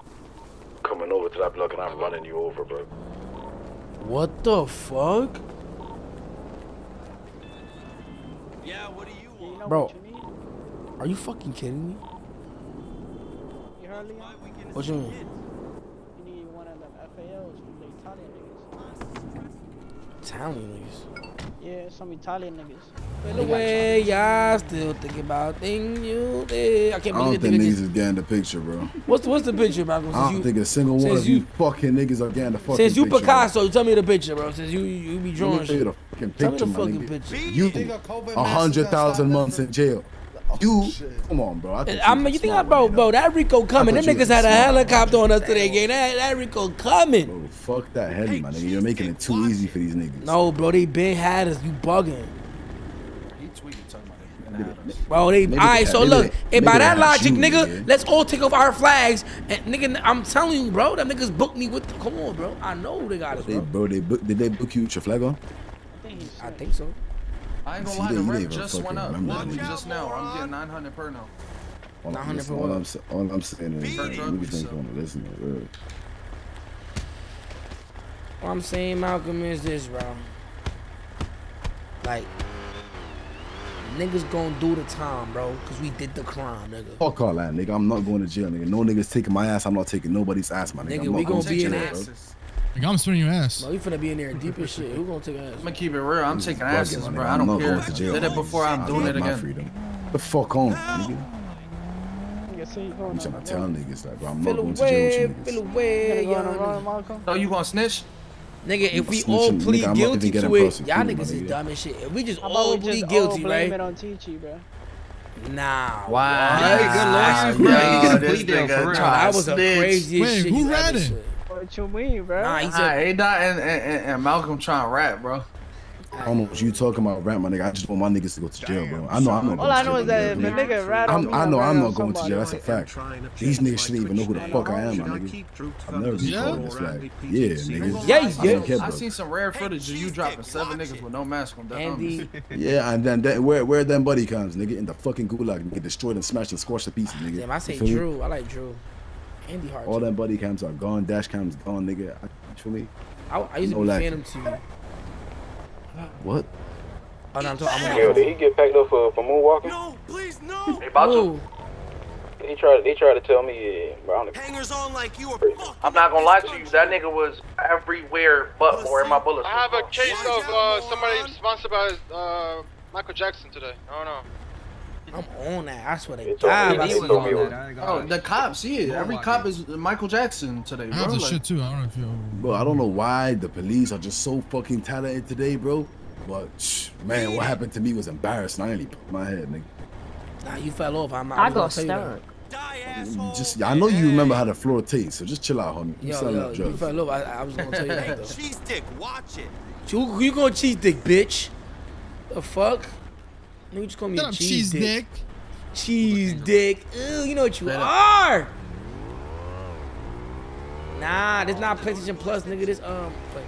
Coming over to that block and I'm running you over, bro. What the fuck? Yeah, what do you want? Bro, are you fucking kidding me? You heard What you mean? You need one of them FALs from the Italian niggas. Italian niggas. Yeah, some Italian niggas. By the way, y'all still think about things you did. I I can't don't believe think it. niggas is getting the picture, bro. what's what's the picture, Malcolm? I Since don't you, think a single one of you, you- fucking niggas are getting the fucking since you picture. Picasso, tell me the picture, bro. Since you you be Let drawing me tell you shit. the fucking Tell me the fucking nigga. picture. You, a hundred thousand months in jail. You, come on, bro. I I mean, you think, I, bro, bro, that Rico coming. Them niggas had a helicopter on us today, gang. That, that Rico coming. Bro, Fuck that heli, my nigga. You're making it too easy for these niggas. No, bro, they been had us. You bugging. He tweeted talking about it. been at us. Bro, they. Maybe Alright, so look, and by that logic, you, nigga, nigga. let's all take off our flags. And nigga, I'm telling you, bro, them niggas booked me with. The, come on, bro. I know they got us, They, bro. bro, they book, did they book you with your flag on? I think so. I ain't gonna See, lie, they- the they rent even just fucking went up. remember Literally that. just now. I'm getting 900 per now. All, 900 listen, for all what? I'm, all I'm saying is, For niggas drug ain't resale. gonna listen to real. What I'm saying, Malcolm, is this, bro. Like, niggas gonna do the time, bro, because we did the crime, nigga. Fuck all that, nigga. I'm not going to jail, nigga. No niggas taking my ass. I'm not taking nobody's ass, my nigga. Nigga, I'm we not gonna going be to in jail, there. bro. Nigga, I'm spinning your ass. No, you finna be in there deep as shit. Who gonna take us? I'm gonna keep it real. I'm taking asses, my bro. I don't care. going. Did it before. I'm I doing it again. freedom. The fuck on, nigga. Nigga, see you going I'm trying to tell niggas that, bro. I'm not going to jail with you away, niggas. feel away, You gonna go on young road, nigga. Malcolm? So you gonna snitch? Nigga, if we all plead I'm guilty to it, y'all niggas is dumb as shit. If we just all plead just guilty, all blame right? it on T-Chi, bro? Nah. Wow. Hey, good Wow. lawyer. Yo, Yo, this plea deal, nigga for real. trying That to was the snitch. craziest Wait, shit who you ever ratted? said. What you mean, bro? Nah, he Nah, said, A-Dot and, and, and- and Malcolm trying to rap, bro. I don't know what you talking about, rap, my nigga. I just want my niggas to go to jail, bro. I know I'm not All I know is that nigga. the nigga rat I'm. I know I'm not going to jail. That's a fact. These niggas shouldn't even know who the fuck I am, my nigga. I've never been calling this flag. Yeah, nigga. Yeah, I yeah. don't care, I seen some rare footage of you dropping seven niggas with no mask on. Andy, Yeah, and then that, where where them buddy comes, nigga, in the fucking gulag, and get destroyed and smashed and squashed to pieces, nigga. damn, I say? Drew. I like Drew. Andy Hart. All too. them buddy cams are gone, dash cams gone, nigga. I, you feel me? I, I used to No be lag. fan to. What? Oh, no, I'm talking. I'm Yo, did he get packed up for, for moonwalking? No, please, no. He about Ooh. to. He tried. He tried to tell me. Yeah, bro. I don't- Hangers on like you were fucking. I'm not gonna lie to you. That nigga was everywhere but where my bullets. I have a case of uh, somebody sponsored by uh, Michael Jackson today. I don't know. I'm on that. I swear to told God. I he see told on it that. Oh, the cops, yeah. Every cop is Michael Jackson today, I bro. have this Like, shit too. I don't know if you. Bro, I don't know why the police are just so fucking talented today, bro. But man, what happened to me was embarrassing. I nearly put my head, nigga. Nah, you fell off. I'm, I I'm got gonna tell you stuck. Just, I know you remember how the floor tastes, so just chill out, homie. You Yo, selling yo, you fell off. I, I was gonna tell you that though. Cheese dick, watch it. You, you gonna cheese dick, bitch? The fuck? You just call me Shut a cheese, cheese dick. dick. Cheese dick. Ew, you know what you Better. are. Nah, this not PlayStation Plus, nigga. This um, play-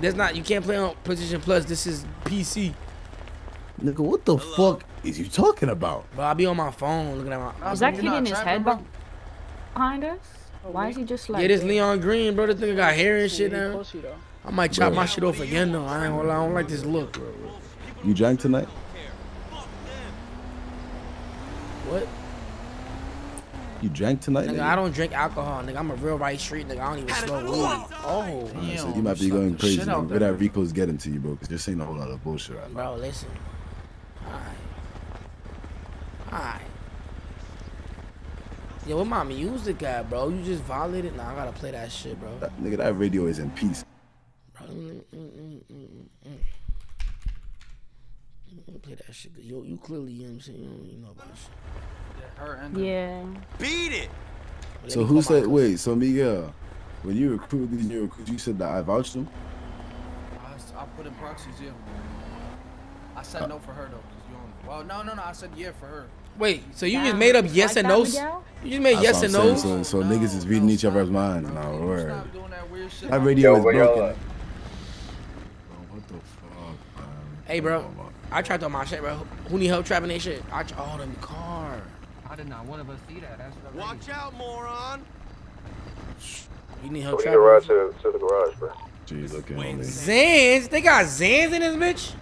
this not. You can't play on PlayStation Plus. This is PC. Nigga, what the fuck is you talking about? But I'll be on my phone looking at my. Is that kid in his head bro? behind us? Why is he just like? yeah, this this? Leon Green, bro. This nigga got hair and shit now. I might chop Bro. my shit off again though. I ain't gonna lie. I don't like this look. You drank tonight? What? You drank tonight? Nigga, Nigga, I don't drink alcohol, nigga. I'm a real right street nigga. I don't even smoke weed. Oh, Alright, so Damn, you might be going the crazy. shit out nigga. there. Where that Rico's getting to you, bro? Because you're saying a whole lot of bullshit right now. bro, listen. Alright. Alright. Yo, what my music at, bro? You just violated? Nah, I gotta play that shit, bro. That, nigga, that radio is in peace. Bro, mm, mm, mm, Let me play that shit. 'cause You, you clearly, you know what I'm saying? You don't even know about shit. Her and Yeah. Beat it. Let So me who said? Wait, so Miguel, when you recruited these new recruits, you said that I vouched them. I, I put in proxies, yeah. I said no for her though. 'cause you don't- Well, no, no, no. I said yeah for her. Wait, so you just made up yes like and that, no's? You just made That's yes and I'm no's? saying, So, so niggas is reading each other's minds now. Word. Stop doing that weird shit. That radio Yo, is broken. at? Bro, what the fuck, man? Hey, bro. I tried to on my shit, bro. Who need help trapping that shit? I tr- oh, them car. I did not one of us see that? That's crazy. Watch out, moron. You need help We need to ride to, to the garage, bro. Gee, looking holy. Xans? They got Xans in this bitch?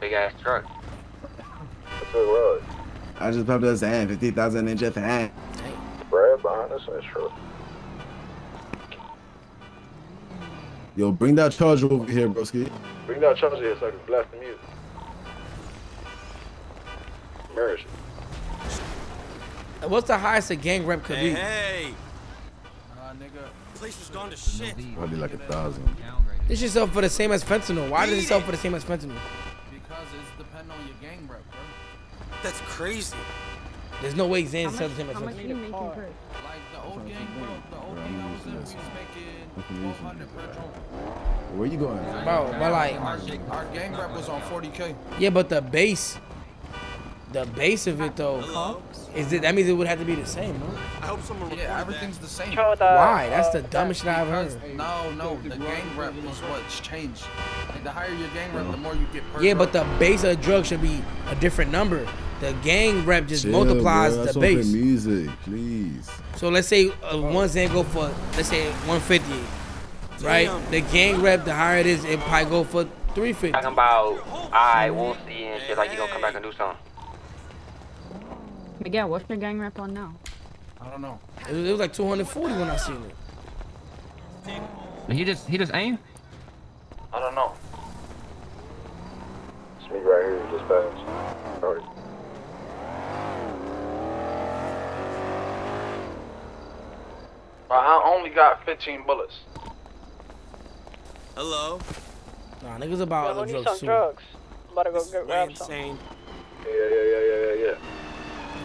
Big ass truck. To the garage. I just popped us hand, 50,000 in just hand. Brad behind us. That's true. Yo, bring that charger over here, broski. Bring that charger here so I can blast the music. Marriage. What's the highest a gang rep could Hey, be? hey. Uh, nigga. Place has gone to shit. Probably like a thousand. This shit sell for the same as fentanyl. Why does it sell for the same as fentanyl? Because it's depending on your gang rep, bro. That's crazy. There's no way Xan's How telling much, him how much it's are you making per? Like the old gang, bro. The old gang I was in, we was making 1200 per drum. Where you going? Bro, but like, Our, our gang rep was on 40k. yeah, but the base, the base of it though, is it? That means it would have to be the same, no? I hope someone Yeah, everything's the same. Why? That's the dumbest shit I've heard. No, no, the gang rep is what's changed. Like, the higher your gang rep, the more you get per Yeah, drum. but the base of the drug should be a different number. The gang rep just Chill, multiplies bro. Let's the not play base. music, please. So let's say uh, one Xan go for let's say 150, right? The gang rep, the higher it is, it probably go for 350. Talking about, alright, we'll see and shit, like you gonna come back and do something. Miguel, what's your gang rep on now? I don't know. It was, it was like 240 when I seen it. He just he just aimed. I don't know. It's me right here, just passed. Alright. I only got 15 bullets. Hello. Nah, niggas about Yo, the need drugs some too. drugs. I'm about to go get way grab some. insane. Yeah, yeah, yeah, yeah, yeah, yeah.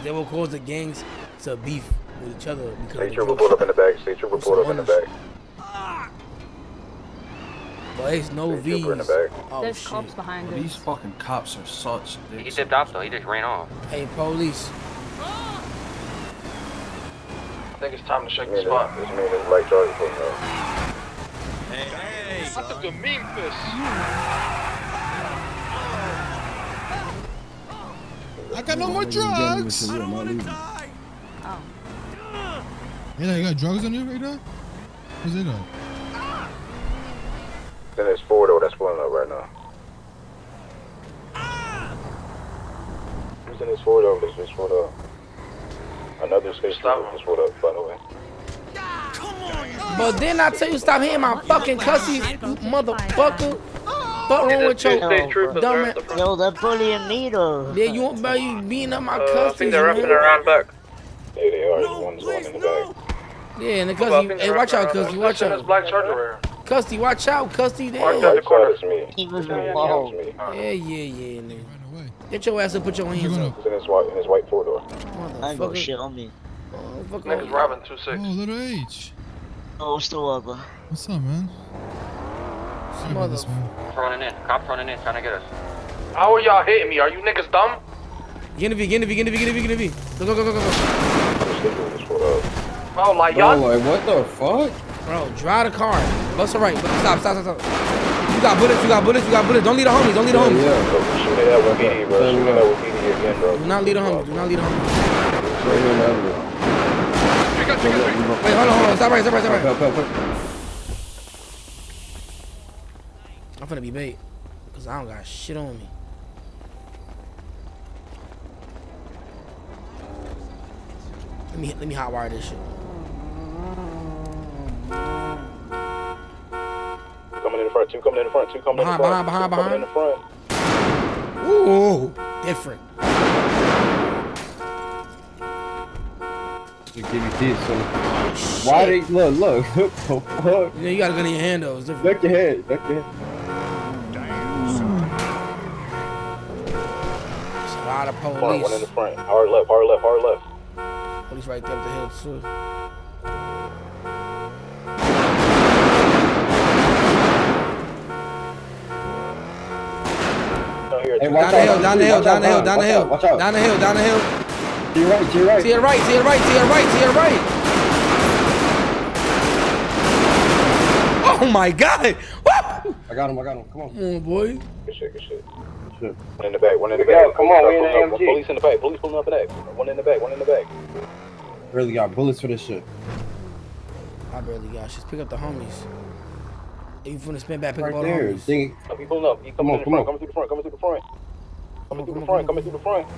They will cause the gangs to beef with each other because State of trooper pulled up in the back. State trooper pulled up in the back. But it's no State trooper in the V's. back. Oh There's shit. cops behind Bro, us. these fucking cops are such He dicks. dipped off though, he just ran off. Hey, police. I think it's time to shake the spot. This man is like Charlie pulling up. Hey, hey. I took a mean I got no more Why you getting drugs. I don't want to die. Oh. Hey, now you got drugs on you right now? What's it on? Then there's four though that's pulling up right now. Who's in this four though? This is four though. Another space trooper just pulled up, by the way. But then I tell you, stop hitting my fucking cussy motherfucker. Fuck wrong with your dumb ass. Yo, they're bullying me though. Yeah, you want you beating up my Uh, I cussies, think they're wrapping man. around back. Yeah, they are. There's one, there's one in the back. Yeah, and the cussy. Hey, watch out, cussy. Watch out. black charger right Cussy, watch out, cussy. Mark There. that the corner. It's me. He was involved. Yeah, yeah, yeah, nigga. Get your ass up, put your hands up. It's in his white, in his white four door. I ain't got Motherfucker. shit on me. Motherfucker. Niggas robbing two six. Oh, little H. Oh, what's the weather? What's up, man? Sorry about this, man. Running in, cops running in, trying to get us. How are y'all hitting me? Are you niggas dumb? Get in the V, get in the V, get in the V, get in the V, get in. Go, go, go, go, go, go. Oh, like y'all. what the fuck? Bro, drive the car. Bust it right. Stop, stop, stop, stop. You got bullets, you got bullets, you got bullets. Don't leave the homies, don't leave the homies. Shoot it out with BD, bro. Shoot it out with BD again, bro. Do not leave the homies, do not leave the homies. Wait, hold on, hold on. Stop right, stop right, stop right. I'm finna be bait. Cause I don't got shit on me. Let me let me hotwire this shit. Coming in the front, two coming in the front, two coming in the front. behind, two behind, coming in the front. Ooh, different. Just give you this. So why they look look look the fuck? You you got a gun in your hand though. It's different. Look your head. Look your head. It's a lot of Front, one in the front. Hard left, hard left, hard left. Police right there up the hill too. Hey, Down the hill, down the hill, down the hill, down the hill, out, Watch out. down the hill, down the hill. To your right, to your right. To your right, to your right, to your right, to your right. Oh my God! Woo! I got him. I got him. Come on. Come on, boy. Good shit, good shit. Shit. One in the back, one in the Miguel, back. come on, we in Police the AMG. Police in the back, police pulling up in the back. One in the back, one in the back. Really got bullets for this shit. I barely got shit. Pick up the homies. If you finna spin back, pick Right up all the there. homies. Think, Oh, he pulling up. He Come coming on, come front, on. coming through the front, coming through the front. Coming through the front, coming through the front.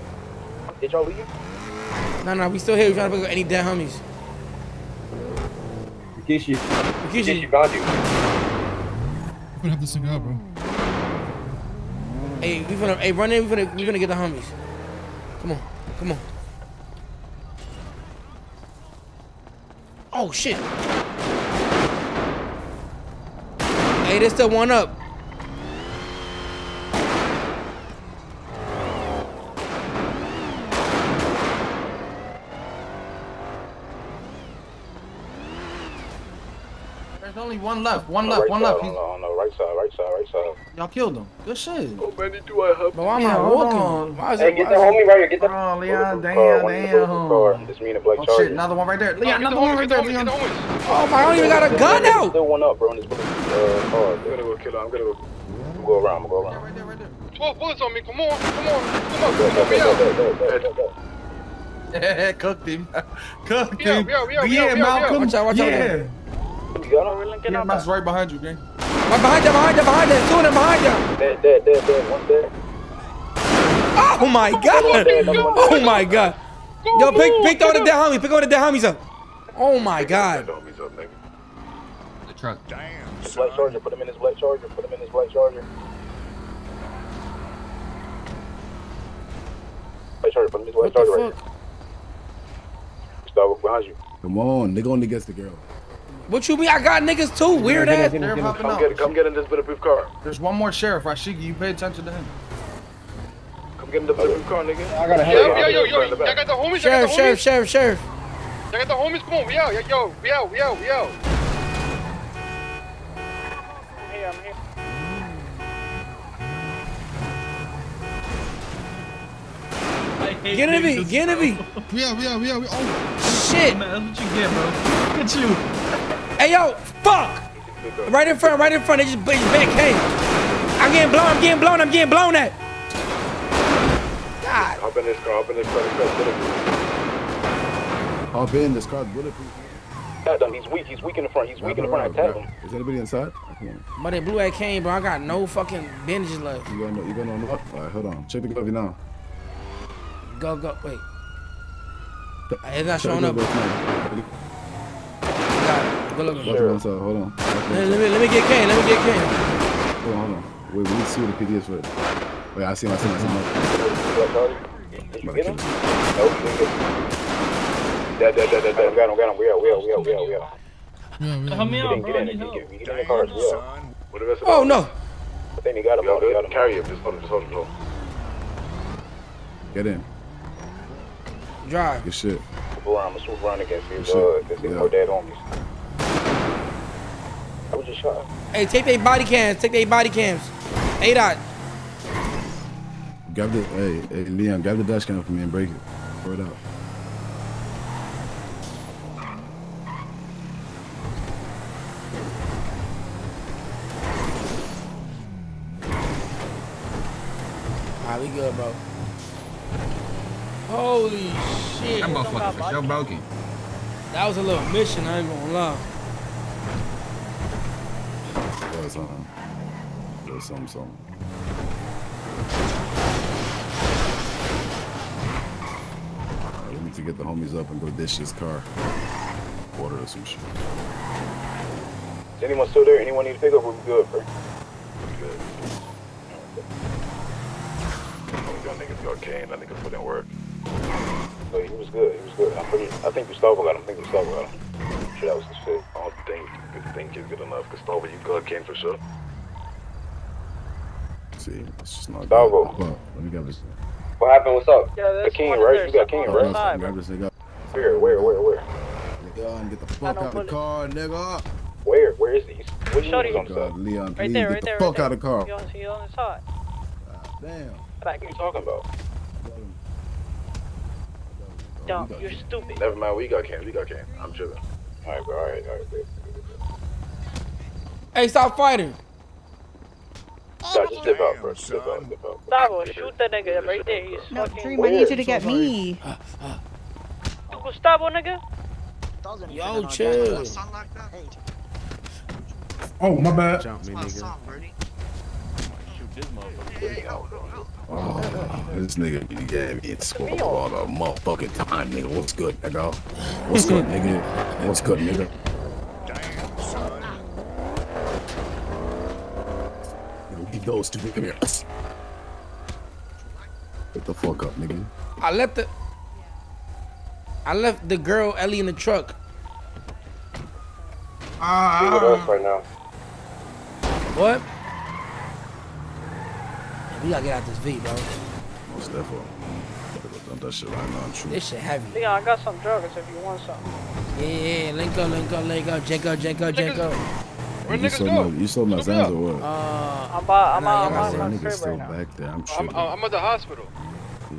Did y'all leave? No, no, we still here. We trying to pick up any dead homies. Rikishi. Rikishi. found you. I'm gonna have this thing out, bro. Hey, we finna, hey, run in. We finna, we finna get the homies. Come on, come on. Oh shit. Hey, there's still one up. There's only one left. One On left. right One side, left. On He's- on the right side, right side, right side. Y'all killed him. Good shit. How many do I have? But why am Yeah, I hold walking? on. Why is Hey, it? get the homie right here. Get the. Oh, Leon, damn, car, one in the bulletproof damn. car. It's me and the black Oh charger. shit, another one right there. Leon, another one right there, Leon. get the homies. Oh my! I don't even got a gun out. Still one up, bro. In this bulletproof uh, car. I'm gonna go kill him. I'm gonna go. I'm gonna go around. I'm gonna go around. Right there, right there. 12 bullets on me. Come on, come on, come on. Go, Come go, on, me go, out. go, go, go, go, go. Yeah, cooked him. Cooked Yeah, him. yeah, yeah, yeah, yeah, yeah, Malcolm. Watch out, watch out. yeah. You got him? Yeah, Malcolm's right behind you, gang. Right behind you, behind you, behind you. Two of them behind you. Dead, dead, dead, dead. One dead. Oh my god! Oh my god! Yo, pick, pick all the dead homies. Pick all the dead homies up. Oh my god! Homies up, nigga. The truck. Damn, black charger. Put him in his black charger. Put him in his black charger. Black charger. Put him in his black charger right fuck? here. Gustavo, behind you. Come on, nigga only gets the girl. What you mean? I got niggas too. Weird ass. They're popping Come get, come get in this bulletproof car. There's one more sheriff, Rashiki. You pay attention to him. Come get in the bulletproof car, nigga. I gotta Yeah, help yeah, yo, Right yo, in y'all got the homies, Sheriff, got the sheriff, homies. sheriff, sheriff. Y'all got the homies, come on, we out, yo, yo, we out, we out, we out. I'm here, I'm here. Get in the V. Get in the V. We are, we are, we are. We, oh, Shit. Man, that's what you get, bro. Look at you. Hey yo, fuck. Right in front, right in front. They just, they just back came. I'm getting blown. I'm getting blown. I'm getting blown at. God. Hop in this car, hop in this car, this car's bulletproof. Hop in, this car's bulletproof. Attack him. He's weak. He's weak in the front. He's weak in the front. Attack him. Is anybody inside? Come on. But they blew at Kane, bro. I got no fucking bandages left. You gonna, you gonna know? All right, hold on. Check the glove now. Go, go. Wait. It's not showing up. glove now. Got it. Go look. Watch it inside. Hold on. Let, let me, let me get Kane. Let me get Kane. Hold on, hold on. Wait, we need to see what the PD is for. Wait, I see him, I see him, I see him. Black. Did you get him? No, you get him. Dead, dead, dead, dead, Got him. Got him. Got him. We out. We out. We out. We out. We out. we are, we are. Help me out, bro. Get in. Get, help. get, get in the car. Damn, We out. son. What the rest of Oh no. I think they got him. Got him. carry him. Just hold him, just hold him. Get in. Drive. Good shit. Swoop around. I'm gonna swoop around against his, Shit. uh, against Yeah. more dead homies. I was just shot. Hey, take their body cams. Take their body cams. A dot. Grab the, hey, hey, Leon, grab the dash cam for me and break it. Throw it out. Alright, we good, bro. Holy shit. That motherfucker for sure broken. That was a little mission, I ain't gonna lie. Or something. Or something, something. Alright, we need to get the homies up and go dish this car. Water or some shit. Is anyone still there? Anyone need to pick up? We're good, bro. Good. Y'all niggas got Kane. That nigga put in work. So he was good. He was good. I'm pretty. I think Gustavo got him. I think Gustavo got him. Sure, that was the shit. I don't think, I think he's good enough. Gustavo, you got Kane for sure. See, it's just not Gustavo. good. Well, let me grab this. What happened? What's up? Yeah, the king, right? You got king, right? side, Grab bro. this nigga. Where? Where? Where? Where? Leon, get the fuck don't out the it- car, nigga. Where? Where is he? Which Shorty. one is on God, top? Leon, Right please there, get the there. fuck right out of the car. He on, he on the side. Damn. What are you talking about? Dumb, you're stupid. Never mind, we got Kane. We got Kane. I'm chilling. All right, bro. All right, all right. Good. Hey, stop fighting. Stop, just dip out, bro. Just dip out. Dip out. Gustavo, shoot that nigga right there. He's No, fucking. Dream, I need you to get me. Uh, uh. Gustavo, nigga. Yo, chill. Oh, my bad. Jump me, nigga. Oh, this nigga he gave me it's all the motherfucking time, nigga. What's good, nigga? What's good, nigga? What's good, nigga? Damn, son. Yo, leave those two. Come here. Get the fuck up, nigga. I left the. I left the girl Ellie in the truck. Be with us right now. What? We gotta get out this V, bro. Most definitely. Gotta go dump that shit right now. True. This shit heavy. Leon, I got some drugs if you want some. Yeah, yeah, yeah. Link up, link up, link up. Jacob, Jacob, Jacob. Where You niggas sold go? my, you sold my Look me Xans up. or what? Uh, I'm by, I'm nah, out, I'm got out That my nigga's crib still now. back there. I'm I'm. I'm at the hospital.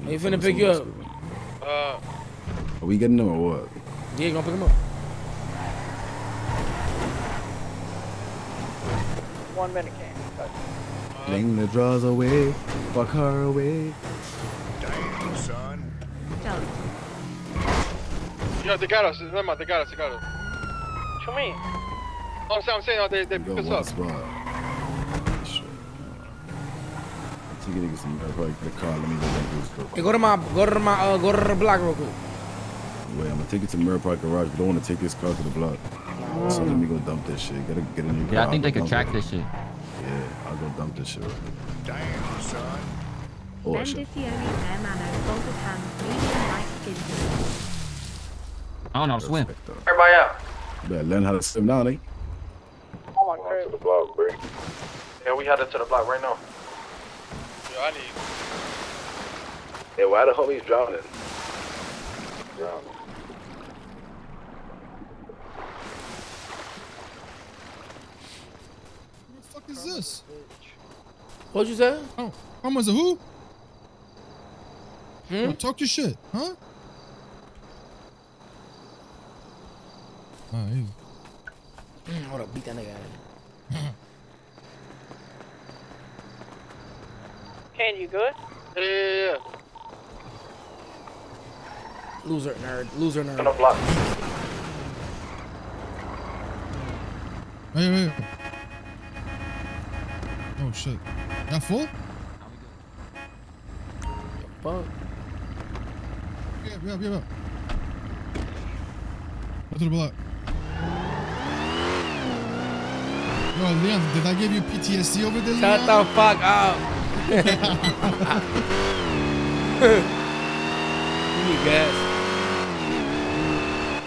He finna pick you up. Uh, Are we getting them or what? Yeah, gonna pick him up. One minute, King. Fling the draws away, fuck her away. Damn, son. yeah, they got us. Never mind, they got us. They got us. What you mean? Oh, I'm saying, I'm saying, oh, they, they Go picked us up. spot. Shit. Take it some probably the car. Let me go back to Hey, go to my, go to my, uh, go to the block real quick. Wait, I'm gonna take it to Mirror Park Garage. but I don't want to take this car to the block. So let me go dump this shit. Gotta get a new car. Yeah, I think they go can track it. this shit. Yeah, I'll go dump this shit. Right there. Damn, son. Oh, shit. Bendicione Air Mano, folded hands, medium light skin tone. I don't know how to swim. Everybody out. You better learn how to swim now, nigga. Oh my crib. the block, bro. Yeah, we headed to the block right now. Yo, I need. Hey, why the homies drowning? Drowning. What the fuck is this? What you say? Oh, Karma's a who? Hmm? Yo, talk your shit, huh? Ah, easy. Mm, Hold up, beat that nigga out. Ken, you good? Yeah, yeah, yeah. Loser nerd, loser nerd. On the block. Wait, wait. wait. Oh shit. That full? Fuck. Yeah, yeah, yeah. Go to the block. Yo, Leon, did I give you PTSD over there? Shut Leon? the fuck up. you need gas.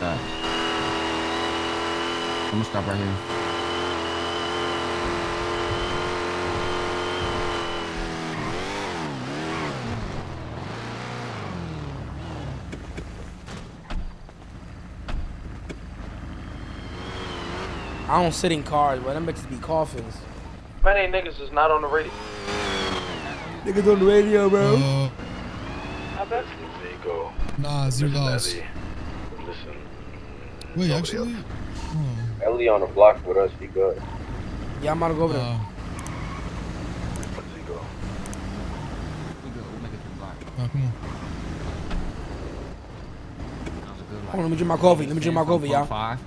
Alright. I'm gonna stop right here. I don't sit in cars, but them bitches be coffins. Many niggas is not on the radio. Niggas on the radio, bro. Uh, I bet. There you go. nah, you lost. Listen. Listen. Wait, Nobody actually? Oh, Ellie on the block with us, he good. Yeah, I'm about to go over there. uh, Where does he go? We good. We'll make it to the block. oh, come on. That was a good Hold on, let me drink my coffee. Let me drink my coffee, y'all.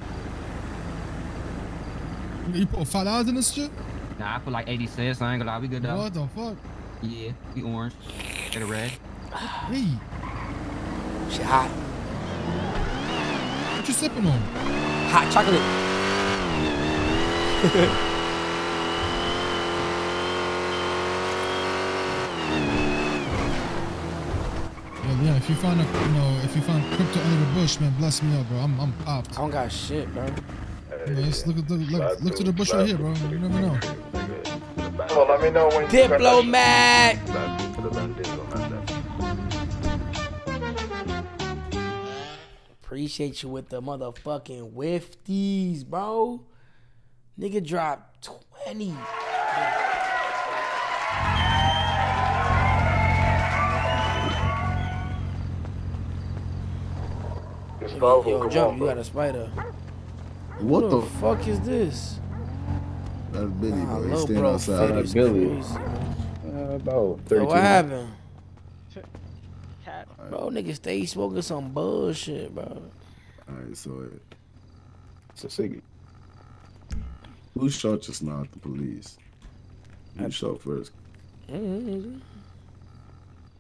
Five. You put five dollars in this shit? Nah, I put like 80 cents. I ain't gonna lie. We good though. What the fuck? Yeah, we orange. Get a red. Hey, Shit hot. what you sipping on? Hot chocolate. yeah, if you find a, you know, if you find crypto under the bush, man, bless me up, bro. I'm, I'm popped. I don't got shit, bro. You know, just look at the, look, look to the bush right here, bro. You never know. So let me know when you Diplomat. Back to the bandits on. Appreciate you with the motherfucking wifties, bro. Nigga dropped 20. Yo, Jump, you got a spider. What the fuck is this? That's Billy, Nah, bro. He's little staying outside. fit is Billy. crazy, man. Uh, about Yo, 13. what happened? Cat. Bro, nigga stay smoking some bullshit, bro. Alright, so it. It's a ciggy. Who shot just now at the police? Who shot first? Mm-hmm.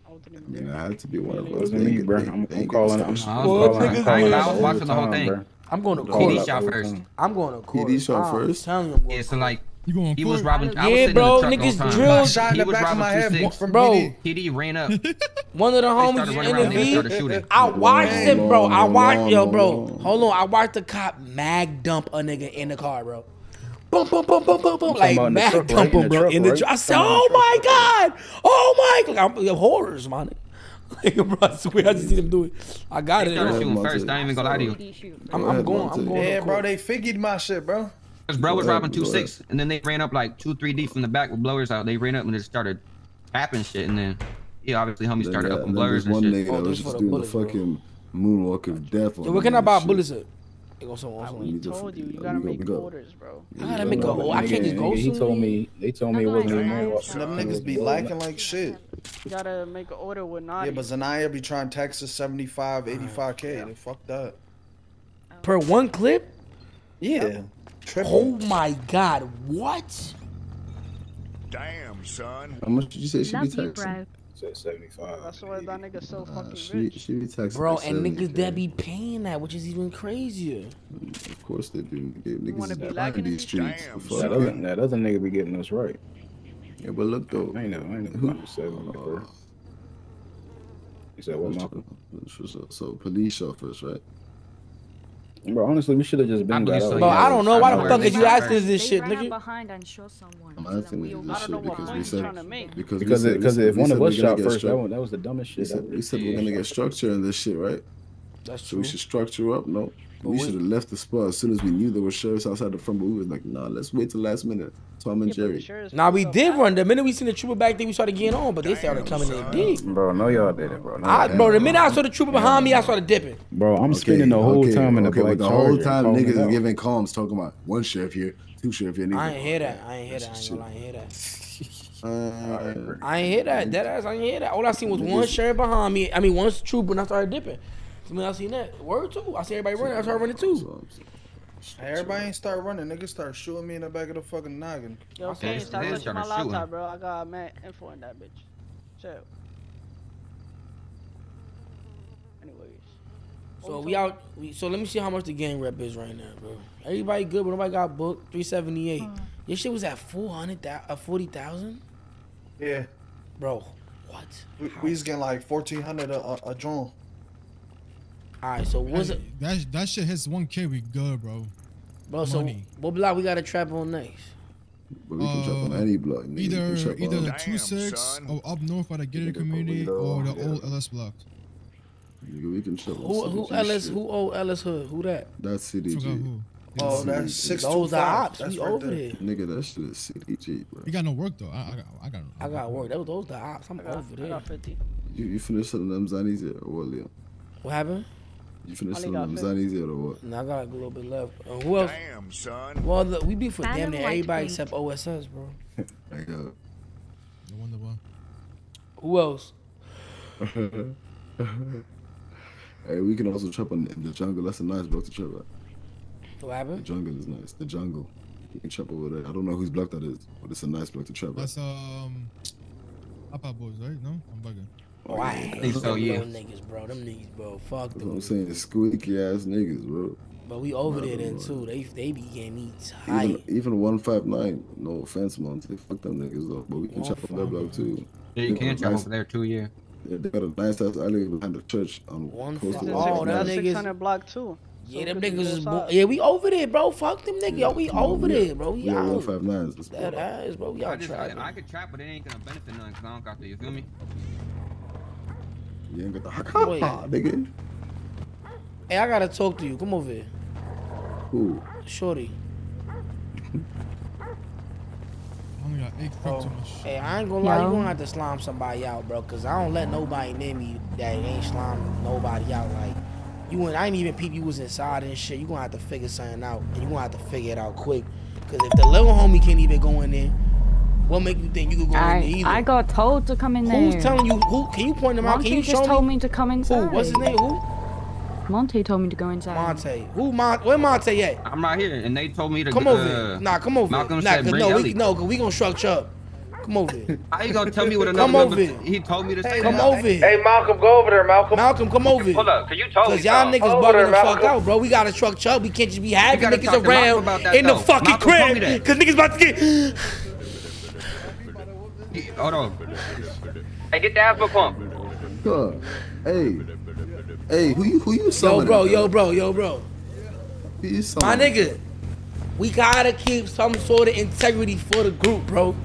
I mean, it had to be one of It wasn't me, bro. I'm, I'm calling. stopped. I'm, I I'm was calling. watching- I'm calling gonna I out was the watching the whole thing. bro. I'm going to PD court. shot shot first. I'm going to court. PD shot I'm first? telling you, I'm going Yeah, so like You going he was court? robbing. I was Yeah, sitting bro, in the truck niggas the whole time. drilled- Shot in the back of my head from Bro. BD. PD ran up. One of the homies started in the and V. started shooting. I watched it, bro. I watched, yo, bro. Hold on. I watched the cop mag dump a nigga in the car, bro. Boom, boom, boom, boom, boom, boom. Like about in the mag dump him, bro. In the truck. I said, oh my in the oh truck, god, oh my, like, I'm horrors, man. Like, bro, I swear, I just see them do it. I got They it. started bro. shooting first. I ain't even gonna lie to you. I'm, I'm going. I'm going. Yeah, bro, they figured my shit, bro. Cause bro was Go robbing two six, and then they ran up like two three deep from the back with blowers out. They ran up and just started tapping shit, and then yeah, obviously homie started that- up and with then blurs and one shit. nigga that oh, was just doing the fucking moonwalk of death. on Yo, where me can I buy shit. bullets at? They go somewhere else. We told you, you gotta make we go. orders, bro. I gotta make a. Oh, I can't just go He told me. They told me it wasn't even more. Them niggas be lacking like shit. You gotta make an order with Naughty. Yeah, but Zanaya be trying Texas 75, 85k. They fuck that. Oh. Per one clip? Yeah. Oh my god, what? Damn, son. How much did you say she be Love you, texting? bro. Said 75. That's why that nigga so fucking She rich. she be texting. Bro, and 70K. niggas that be paying that, which is even crazier. Of course they do. Nigga, Niggas wanna is be behind in these streets. Damn, The fuck? That other, that other nigga be getting us right. Yeah, but look though. I ain't know. I ain't know. about 74. You said what, Malcolm? So, so police officers, right? Bro, honestly, we should have just been got out. Bro, I don't know. Why the fuck is you asking us this shit, nigga? behind and shot someone. I'm so then asking we you all this got shit because we said trying because we Because said- it, because we if said one of us shot first, that, struc- was, that was the dumbest We shit. said, we said we're gonna get structure in this shit, right? That's true. So we should structure up. No, we should have left the spot as soon as we knew there were sheriffs outside the front. But we was like, nah, let's wait till last minute. Tom and Jerry. Nah, we did run. The minute we seen the trooper back there, we started getting on, but they started coming in deep. Bro, no, y'all did it, bro. No, I, y'all bro, the didn't. minute I saw the trooper behind me, I started dipping. Bro, I'm Okay, spending the whole okay, time in the okay, black but the whole time niggas it is out. giving calms, talking about one sheriff here, two sheriff here. I ain't hear that. I ain't hear that. I ain't gonna lie, I ain't hear that. Uh, I ain't hear that. Dead ass, I ain't hear that. All I seen was one sheriff behind me. I mean, one trooper, and I started dipping. I mean, I seen that. Word too. I see everybody running. I started running too. Everybody ain't start running. Niggas start shooting me in the back of the fucking noggin. Yo, Okay, Kane, so stop touching my started shooting. laptop, bro. I got mad info in that bitch. Chill. Anyways. So we out. We, so let me see how much the gang rep is right now, bro. Everybody good, but nobody got booked. Three seventy eight. This shit was at four hundred, uh, forty thousand, Yeah. bro. What? We, we was getting like 1400 a, a, a joint. All right. So what's it, That that shit hits 1K, we good, bro. bro? So what block we got to trap on next? But we can jump on Uh, any block. nigga. Either either the two six or up north by the gated community or the old LS block. Nigga, we can jump on Who who CDG Ellis? shit. Who old Ellis Hood? Who that? That's Forgot CDG. who. Oh, CDG. that's six Those two are ops. That's We right over there. there. Nigga, that shit is CDG, bro. You got no work though. I, I got I got. I got work. Those those the ops. I'm I got, over I there. got 50. You, you finished selling them Xannies yet, or what, Leon? What happened? You finished Only selling got them 50. Xannies yet, or what? Nah, I got a little bit left. Uh, who else? Damn, son. Well, look, we be for Phantom damn near Light everybody Blink. except OSS, bro. I got. No wonder why. Who else? hey, we can also trap on in the jungle. That's a nice block to trap at. What The jungle is nice. The jungle. You can trap over there. I don't know whose block that is, but it's a nice block to trap at. That's um, Papa Boys, right? No, I'm bugging. Oh, I hate so, yeah. little niggas, bro. Them niggas, bro. Fuck That's what them. I'm saying. Squeaky ass niggas, bro. But we over there then Right, too. They they be getting me Even tight. even one five nine. No offense, man. They Fuck them niggas though. But we can chop on that block too. Yeah, you They can got a travel nice- there too, yeah. Yeah, they got a nice ass alley behind the church on One close five- to Oh, that That's niggas- 600 block too. Yeah, So them it could be niggas is both bo- yeah. We over there, bro. Fuck them niggas. Yo, we Come on, over we- there, bro. We We got one out. five nines. Let's That go. ass, bro. We I out just I. I could trap, but it ain't gonna benefit none because I don't got the. You feel me? You ain't got the Wait. ha nigga. Hey, I gotta talk to you. Come over here, Who? shorty. I only got eight crypto. Oh. Hey, I ain't gonna lie. You Yo. gonna have to slime somebody out, bro. Cause I don't let nobody near me that ain't slime nobody out. Like you and I ain't even peep you was inside and shit. You gonna have to figure something out, and you gonna have to figure it out quick. Cause if the little homie can't even go in there, what make you think you could go in there I either? I got told to come in there. Who's telling you? Who can you point them out? Monty Can you just told me? me to come inside. Who? What's his name? Who? Monty told me to go inside. Monte. Who? Mon- where Monte at? I'm right here, and they told me to Come uh, over here. Nah, come over Malcolm here. Nah, said cause bring no, we, no, cause we gonna structure up. Come over here. How you gonna tell me what another Come number? over here. He told me to say Come that. over here. Hey, Malcolm, go over there, Malcolm. Malcolm, come over here. Hold up, cause you told me Cause y'all so. niggas Over bugging there, the fuck Malcolm. out, bro. We gotta truck up. We can't just be having niggas talk to Malcolm around about that, in the fucking Malcolm crib. Cause niggas about to get. Hold on. Hey, get the asthma pump. Huh. Hey. Hey, who you who you Yo, bro, yo, bro, yo, bro. Who you My nigga, we gotta keep some sort of integrity for the group, bro.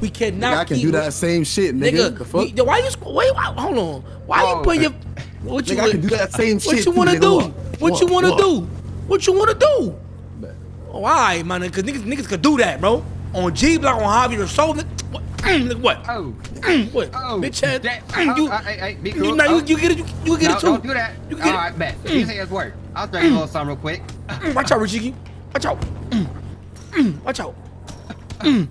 We cannot Nigga, I can keep do that same shit, nigga. Nigga, the fuck? we- why you squ- wait, why, hold on. Why you Oh. put your what you Nigga, I can do that same What shit you wanna nigga. do? What? What you What? wanna do? What you wanna do? Why, man? Because niggas, niggas could do that, bro. On G Block, on Javier Soul. What? Look what? Oh. what? Oh. Bitch ass. Oh, you, hey, hey, be you, now you, Oh. you get it. You, you get no, it too. Don't do that. You All get it. right, bet. You say it's work. I'll throw you a little something real quick. Mm, Watch out, Richie. Watch out. Mm, mm, Watch out. Mm.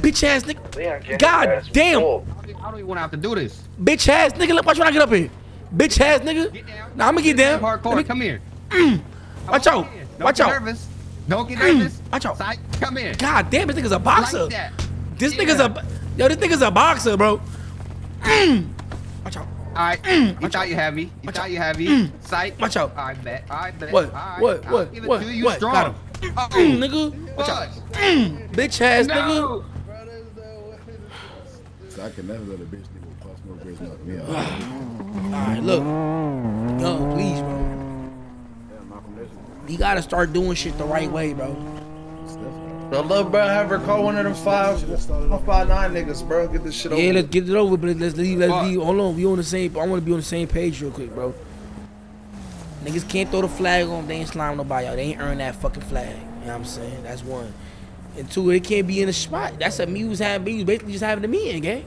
Bitch ass nigga. God damn. I don't even want to have to do this. Bitch ass nigga. Look, Watch when I get up here. Bitch ass nigga. Nah, I'm gonna get down. Hardcore. Me- Come here. Watch out. Don't Watch get out. nervous. Don't get nervous. Watch out. Psych. Come here. God damn, this nigga's a boxer. Like that. This nigga's a yo. This nigga's a boxer, bro. Watch out. All right. You thought you had me. You thought you had me. Psych. Watch out. I bet. I bet. What? All right. What? I'll What? give it What? to you. You What? strong. Got him. Oh, Mm, nigga. Watch out. Mm, bitch ass nigga. So I can never let a bitch nigga with pop smoke grace knock me out. Alright, look. Yo, please, bro. You gotta start doing shit the right way, bro. So little bro, have her call one of them five, five nine niggas, bro. Get this shit over. Yeah, let's get it over, but let's leave. Let's leave. Hold on, we on the same. I want to be on the same page real quick, bro. Niggas can't throw the flag on. They ain't slime nobody out. They ain't earn that fucking flag. You know what I'm saying? That's one. And two, it can't be in the spot. That's a muse having. Muse basically just having a meeting, gang.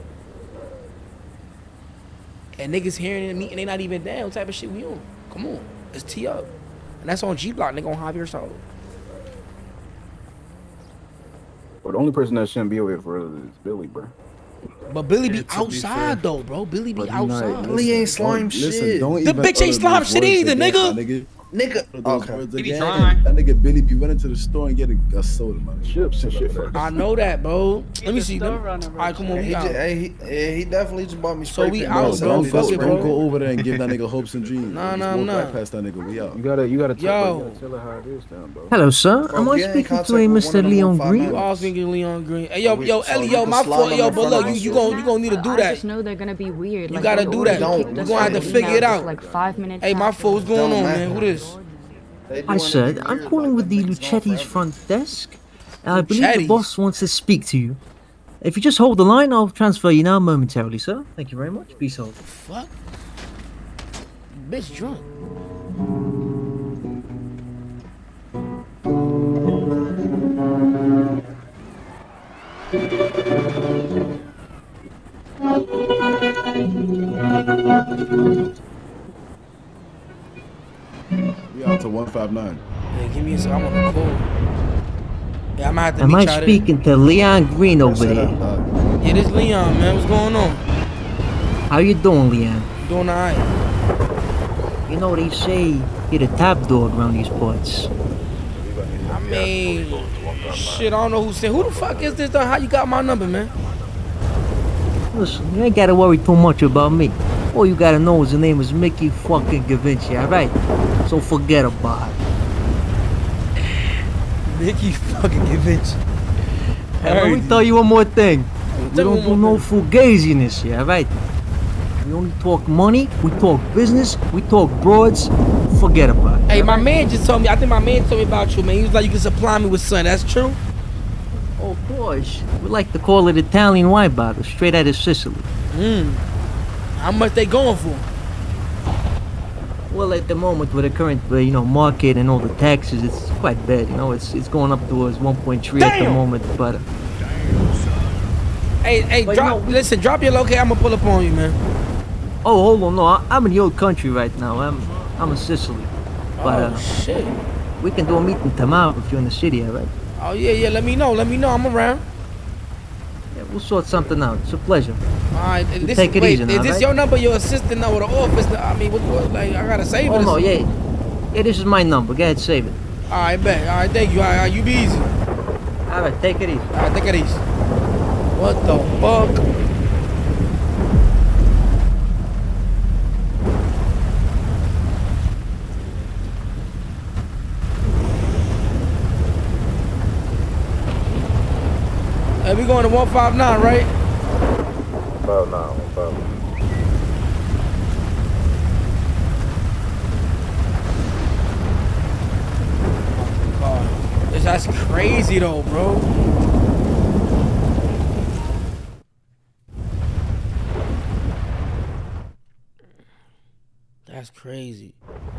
And niggas hearing the meeting, they not even down. What type of shit we on? Come on, it's T up. And that's on G Block. Nigga on Javier Soul. But the only person that shouldn't be over for us is Billy, bro. But Billy be Yeah, to be outside though, bro. Billy be But he not- outside. Billy ain't slime Don't- listen, shit. The bitch ain't slime shit either, again, nigga. My nigga. Nigga, Those okay. words He be again. trying. That nigga Billy be running to the store and getting a soda, man. Chips and shit first. I know that, bro. Let me see. Let me, Still running, all bro. right, come on, He, we just, hey, he, yeah, he definitely just bought me So we paint, out, So bro. don't Fuck go, it, don't bro. go over there and give that nigga hopes and dreams. Nah, nah, nah. right past that nigga. We out. You gotta, you gotta tell, Yo. you gotta tell her how it is, down, bro. Hello, sir. Bro, Am I speaking to a Mr. Leon Green? nine. You always thinking Leon Green. Hey, oh, yo, yo, Ellie, yo, my fault, yo, but look, you you gonna you gonna need to do that. I just know they're gonna be weird. You gotta do that. You gonna have to figure it out. Like five minutes. Hey, my fault. What's going on, man? Who this? Hi, sir. I'm calling with the them niggas going Luchetti's front desk. Uh, I believe the boss wants to speak to you. If you just hold the line, I'll transfer you now momentarily, sir. Thank you very much. Peace out. Fuck. Bitch drunk. We out to 159. Yeah, give me a second. I'm on the call. Yeah, I'm gonna have to Am I speaking to Leon Green over Shut there? Yeah, this Leon, man. What's going on? How you doing, Leon? Doing alright. You know they say you're the top dog around these parts. I mean, shit. I don't know who said. Who the fuck is this? Though? How you got my number, man? Listen, you ain't gotta worry too much about me. All you gotta know is the name is Mickey fucking Gavinci, alright? So forget about it. Mickey fucking Gavinci. And let me tell you one more thing. We don't do no fugaziness fugazi in here, alright? We only talk money, we talk business, we talk broads. Forget about it. Hey, my man just told me. I think my man told me about you, man. He was like, you can supply me with sun. That's true. Oh, of course. We like to call it Italian wine bottle, straight out of Sicily. Mm. How much they going for? Well, at the moment, with the current, uh, you know, market and all the taxes, it's quite bad. You know, it's it's going up towards 1.3 at the moment. But uh, Hey, hey, But you drop. know, listen, drop your location. I'm gonna pull up on you, man. oh, hold on, no, I, I'm in the old country right now. I'm I'm in Sicily. But oh uh, shit. we can do a meeting tomorrow if you're in the city, all right? Oh yeah, yeah. Let me know. Let me know. I'm around. We'll sort something out. It's a pleasure. All right. This, take it wait, easy now, is this right? your number? Your assistant or the office? I mean, what, what, like I gotta save Oh it. no, yeah, yeah. This is my number. Go ahead, save it. All right, bet. All right, thank you. All right, you be easy. All right, take it easy. All right, take it easy. What the fuck? Hey, we going to 159, right? About now, about now. God, that's crazy though, bro. That's crazy.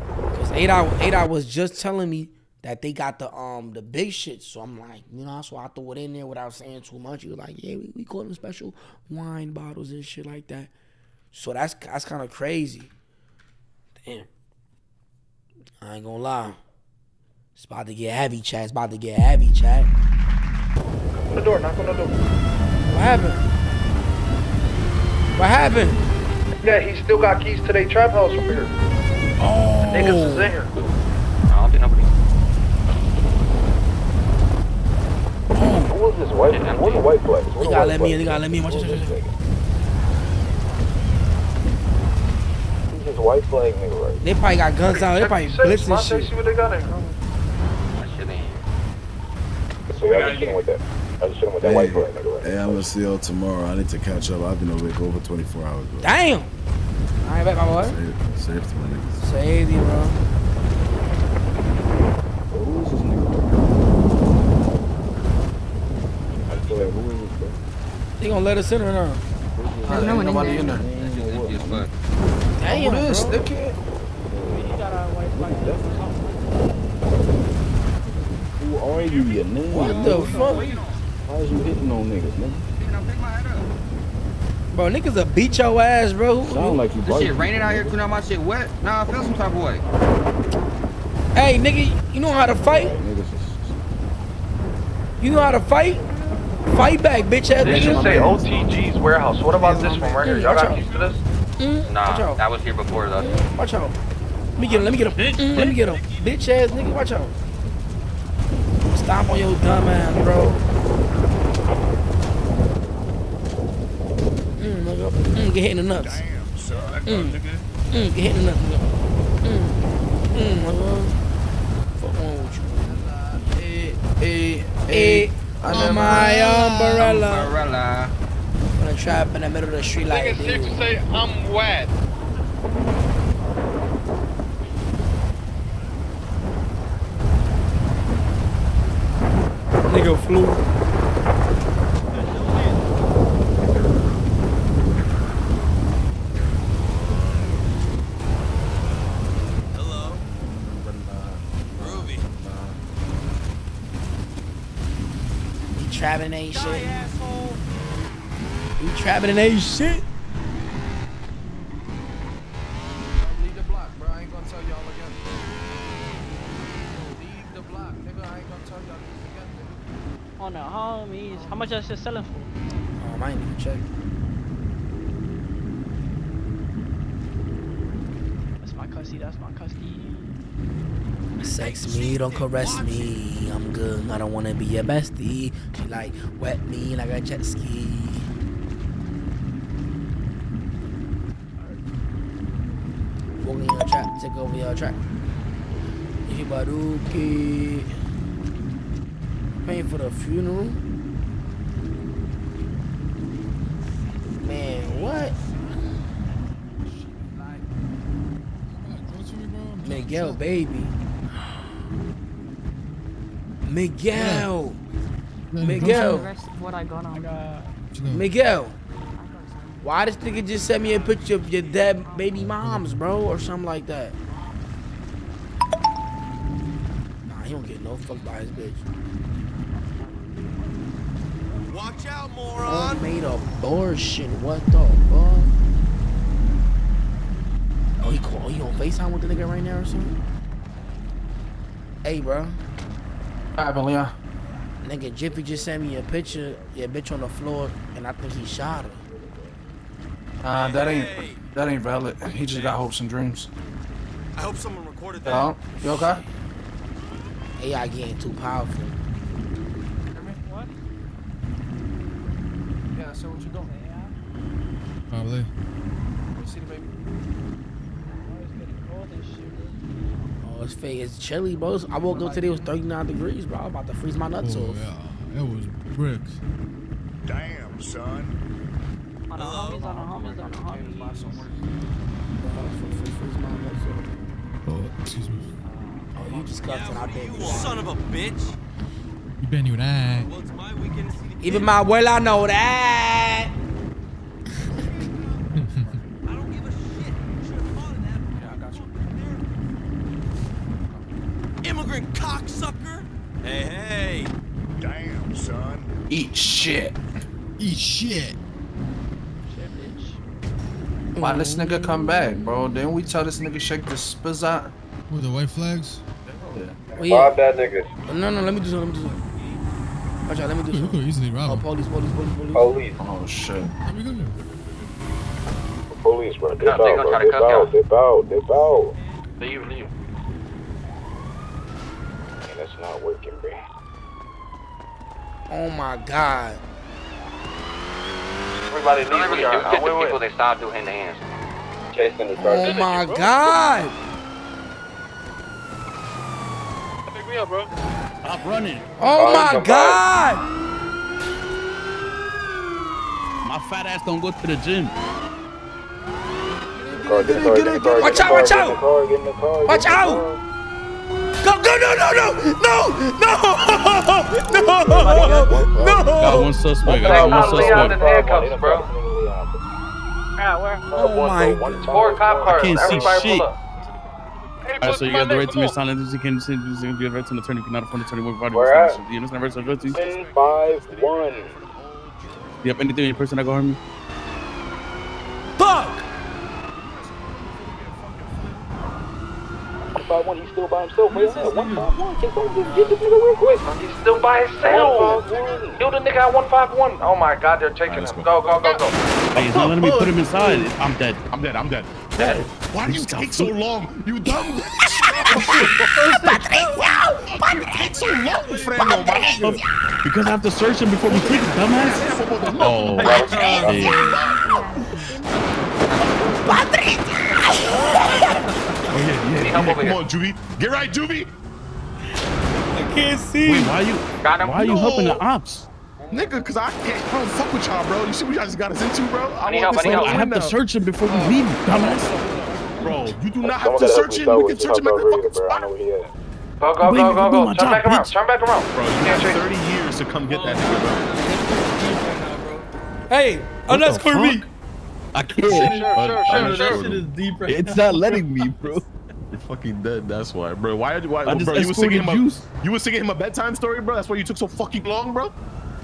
Cause eight hour eight hour was just telling me that they got the um the big shit. So I'm like, you know, so I threw it in there without saying too much. He was like, yeah, we, we call them special wine bottles and shit like that. So that's that's kind of crazy. Damn. I ain't gonna lie. It's about to get heavy, chat. It's about to get heavy, chat. Open the door, knock on the door. What happened? What happened? Yeah, he still got keys to their trap house from here. Oh. The Niggas is in here. I don't think nobody. Who was this white? Who was the white flag? They gotta let me in. They gotta let me in. Watch. This white flag nigga right? They probably got guns out. They probably blitzing Monte, shit. see what they got in here. That shit ain't. So y'all just with that. Y'all just with that white flag nigga right? Hey, I'm gonna see y'all tomorrow. I need to catch up. I've been awake over 24 hours, bro. Damn. All right, back, my boy. Save, save my niggas. Save you, bro. Who is this nigga? I feel like who is this bro? They gonna let us in or not? There's no one in Nobody in there. Empty as fuck. Damn, Who this? bro. Dickhead? You got a white flag. Who are you, you nigga? What the fuck? Why is you hitting on niggas, nigga? Bro, niggas a beat your ass, bro. Sound like you This shit raining out here, too. Now my shit wet. Nah, I feel some type of way. Hey, nigga, you know how to fight? You know how to fight? Fight back, bitch ass This should say OTG's warehouse. What about this one right here? Y'all got keys to this? Mm, watch Nah, out. that was here before though. Watch out. Let me get him. Let me get him. Mm, let me get him. Bitch ass nigga, watch out. Stop on your dumb ass, bro. Mm, nigga. Mm, get hit in the nuts. Mm, mm, get hit in the nuts, nigga. Mm, mm, nigga. Fuck wrong with you? Hey, hey, Hey, on oh, my um, umbrella. Umbrella. Gonna trap in the middle of the street like Nigga safe this. to say I'm wet. Nigga flew. He trapping ain't shit. He trapping and ain't shit. Leave the block, bro. I ain't gonna tell y'all again. Leave the block, nigga. I ain't gonna tell y'all this again, nigga. On the homies. How much is this selling for? Um, I ain't even check. That's my cussy. That's my cussy. Sex me, don't caress me. I'm good. I don't wanna be your bestie. She like wet me like a jet ski. Walk in your trap, take over your track. Ibaruki. Paying for the funeral. Man, what? Miguel, baby. Miguel. The Miguel. rest of what I got. Miguel. Why this nigga just sent me a picture of your dead baby moms, bro, or something like that? Nah, he don't get no fuck by his bitch. Watch out, Oh, moron. made abortion. What the fuck? Oh, he call, he on FaceTime with the nigga right now or something? Hey, bro. What happened, Leon? Nigga, Jiffy just sent me a picture, your bitch on the floor, and I think he shot her. Uh, that ain't that ain't valid. He just got hopes and dreams. I hope someone recorded that. Oh, you okay? AI getting too powerful. What? Yeah, so what you doing? Probably. Let me see the baby. Oh, it's fake. It's chilly, bro. I woke up today, it was 39 degrees, bro. I'm about to freeze my nuts Oh, off. yeah. It was bricks. Damn, son. On the homies, on the oh, homies, on the homies. Freeze my nuts off. Oh, excuse me. Oh, you disgusting. I bet You son of a bitch. You been you that. Well, it's my weekend to see the Even my well, I know that. Shit. Why this nigga come back, bro? Didn't we tell this nigga shake the spizz out? With the white flags? Oh, yeah. that nigga. No, no, let me do something. Let me do something. Watch out, let me do We something. could easily rob Oh, police, police, police, police. Police. Oh shit. We could. Police, bro. Dip No, they out, gonna bro. try Dip out, dip out, dip out. Leave, leave. Man, that's not working, bro. Oh my god. Everybody Don't really do shit to people they stop doing hand to hands. Chasing the Oh my god. Pick me up, bro. Stop running. Oh my god. My fat ass don't go to the gym. Get in the car, get in Watch out, watch out. Get in the car, Watch get in the out. Car. Go, go, no, no, no, no, no, no, Got one suspect. Got one suspect. handcuffs, bro. Oh my god. Four cop I can't see shit. Alright, so you got the right to be silent. You can send you can right to an attorney. You cannot afford an attorney. What Where at? You understand? Right to the Do 10, 5, 1. you have anything in person that go harm me? Fuck. One five one, he's still by himself. Wait, yeah, one five one. Can someone just get this nigga real quick? He's still by himself. Yo, the nigga at 151. Oh my god, they're taking him. Go, go, go, go. Hey, it's not letting me put him inside. I'm dead. I'm dead. I'm dead. Dead. Why do you take so long? You dumb. Why do you take so long, Freno, oh, my nigga? Oh, because I have to search him before we click, dumbass. Oh, Oh, yeah, yeah, Need help yeah. over Come here. on, Juvie. Get right, Juvie. I can't see. Wait, why you? Got him. Why are you No. helping the ops? Nigga, cause I can't, I don't fuck with y'all, bro. You see what y'all just got us into, bro? I, I want help, this I to help. I have to search him before we leave, dumbass. Bro, you do not have to search him. We can search him at the Papa fucking bro. I spot. know where he at. Go, go, Blame go, me go, go. Turn job, back around. Turn back around. Bro, you Can't got 30 years to come get that nigga, bro. Hey, underscore me. I can't. sure, sure, sure. is deep right It's not letting me, bro. You're fucking dead. That's why, bro. Why? Why? I just bro, you were singing him escorted a, you was singing him a bedtime story, bro. That's why you took so fucking long, bro.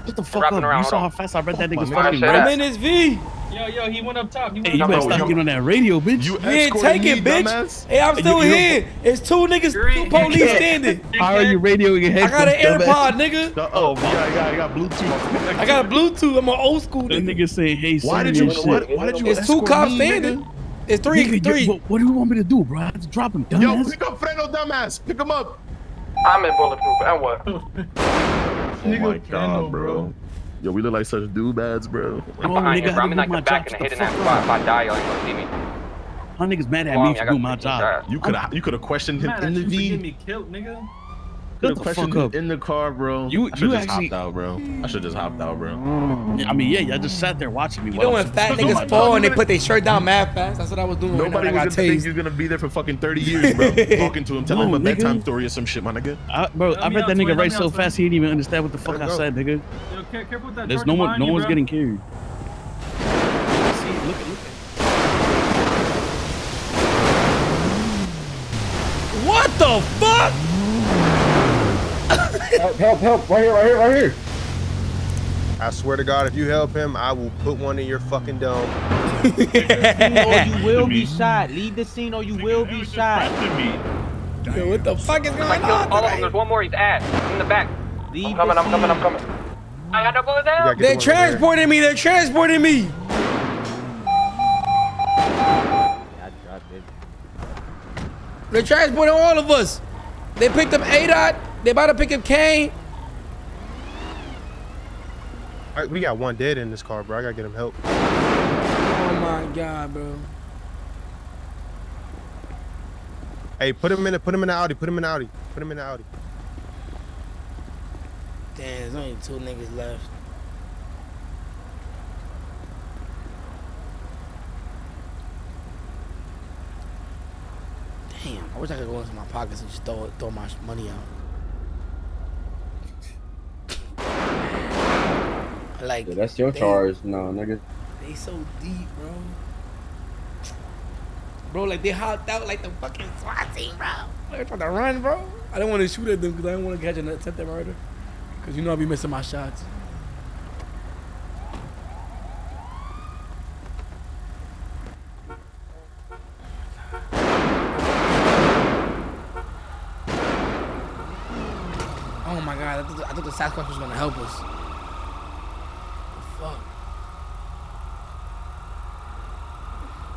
What the fuck up? around, You saw how fast I read that nigga's fucking Say I'm brain? in this V. Yo, yo, he went up top. He Hey, you better stop getting on that radio, bitch. You We ain't taking, me, bitch. dumbass. Hey, I'm You- still you don't- here. It's two niggas, two police standing. How are you radioing your I got an AirPod, nigga. Uh, oh, you got, you got, you got Bluetooth. I got a Bluetooth. I'm an old school That nigga. nigga saying, "Hey, Why did you? your shit." Why, why did you? It's two cops me, standing. nigga? It's three, Nigga, three. what, what do you want me to do, bro? I have to drop him, Yo, dumbass. pick up Freno, dumbass. Pick him up. I'm in bulletproof. And what? Oh my god, bro. Yo, we look like such dudebads, bro. Oh, Behind nigga, you, bro. I I'm in like my the back job. and Shut hitting that spot. If I die, y'all ain't gonna see me. My niggas mad at me I for doing my job. You could have you could have questioned him in the you for getting V. me killed, nigga. Could Shut have the fuck up. in the car, bro. You- I should you just actually- hopped out, bro. I should just hopped out, bro. I mean, yeah, y'all just sat there watching me. You while know when fat Nobody- niggas fall and they put their shirt down mad fast? That's what I was doing. Nobody right was now. I gonna got think you're gonna be there for fucking 30 years, bro. Talking to him, telling No, him a bedtime story or some shit, my nigga. I, bro, Let I me read that nigga let right so out, twin. fast he didn't even understand what the fuck I said, nigga. Yo, care- careful with that There's no one, no one's getting carried. What the fuck? Help, help, help. Right here, right here, right here. I swear to God, if you help him, I will put one in your fucking dome. or you will be shot. Leave the scene or you will be shot. Yo, what the fuck is going on? all of them. There's one more. He's ass. He's in the back. Leave I'm coming. the I'm coming. I'm coming. I got to go You down. gotta They're the one over there. transporting me. They're transporting me. I dropped it. They're transporting all of us. They picked up A dot. They about to pick up Kane. All right, we got one dead in this car, bro. I gotta get him help. Oh my god, bro. Hey, put him in the put him in the Audi. Put him in the Audi. Put him in the Audi. Damn, there's only two niggas left. Damn, I wish I could go into my pockets and just throw, throw my money out. Like, Yeah, that's your they- charge, no, nigga. They so deep, bro. Bro, like they hopped out like the fucking SWAT team, bro. They're trying to run, bro. I don't want to shoot at them because I don't want to catch an attempted murder. Because you know I'll be missing my shots. I thought, the, I thought the Sasquatch was gonna help us. Fuck.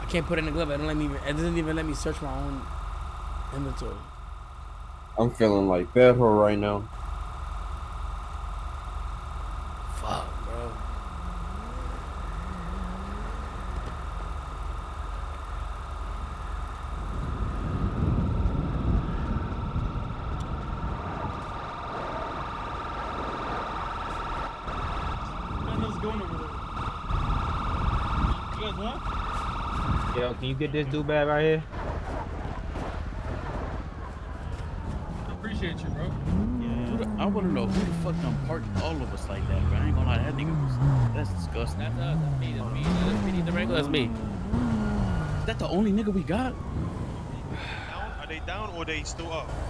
I can't put in the glove. It don't let me. Even, it doesn't even let me search my own inventory. I'm feeling like Bedro right now. Fuck, bro. Man, let's go over there. You guys want? Yo, can you get this dude bag right here? I appreciate you, bro. Dude, I want to know who the fuck done parked all of us like that, bro. I ain't gonna lie, that nigga was, that's disgusting. That's us, that's me, that's me, that's me, the regular, that's me. Is that the only nigga we got? Are they down or they still up?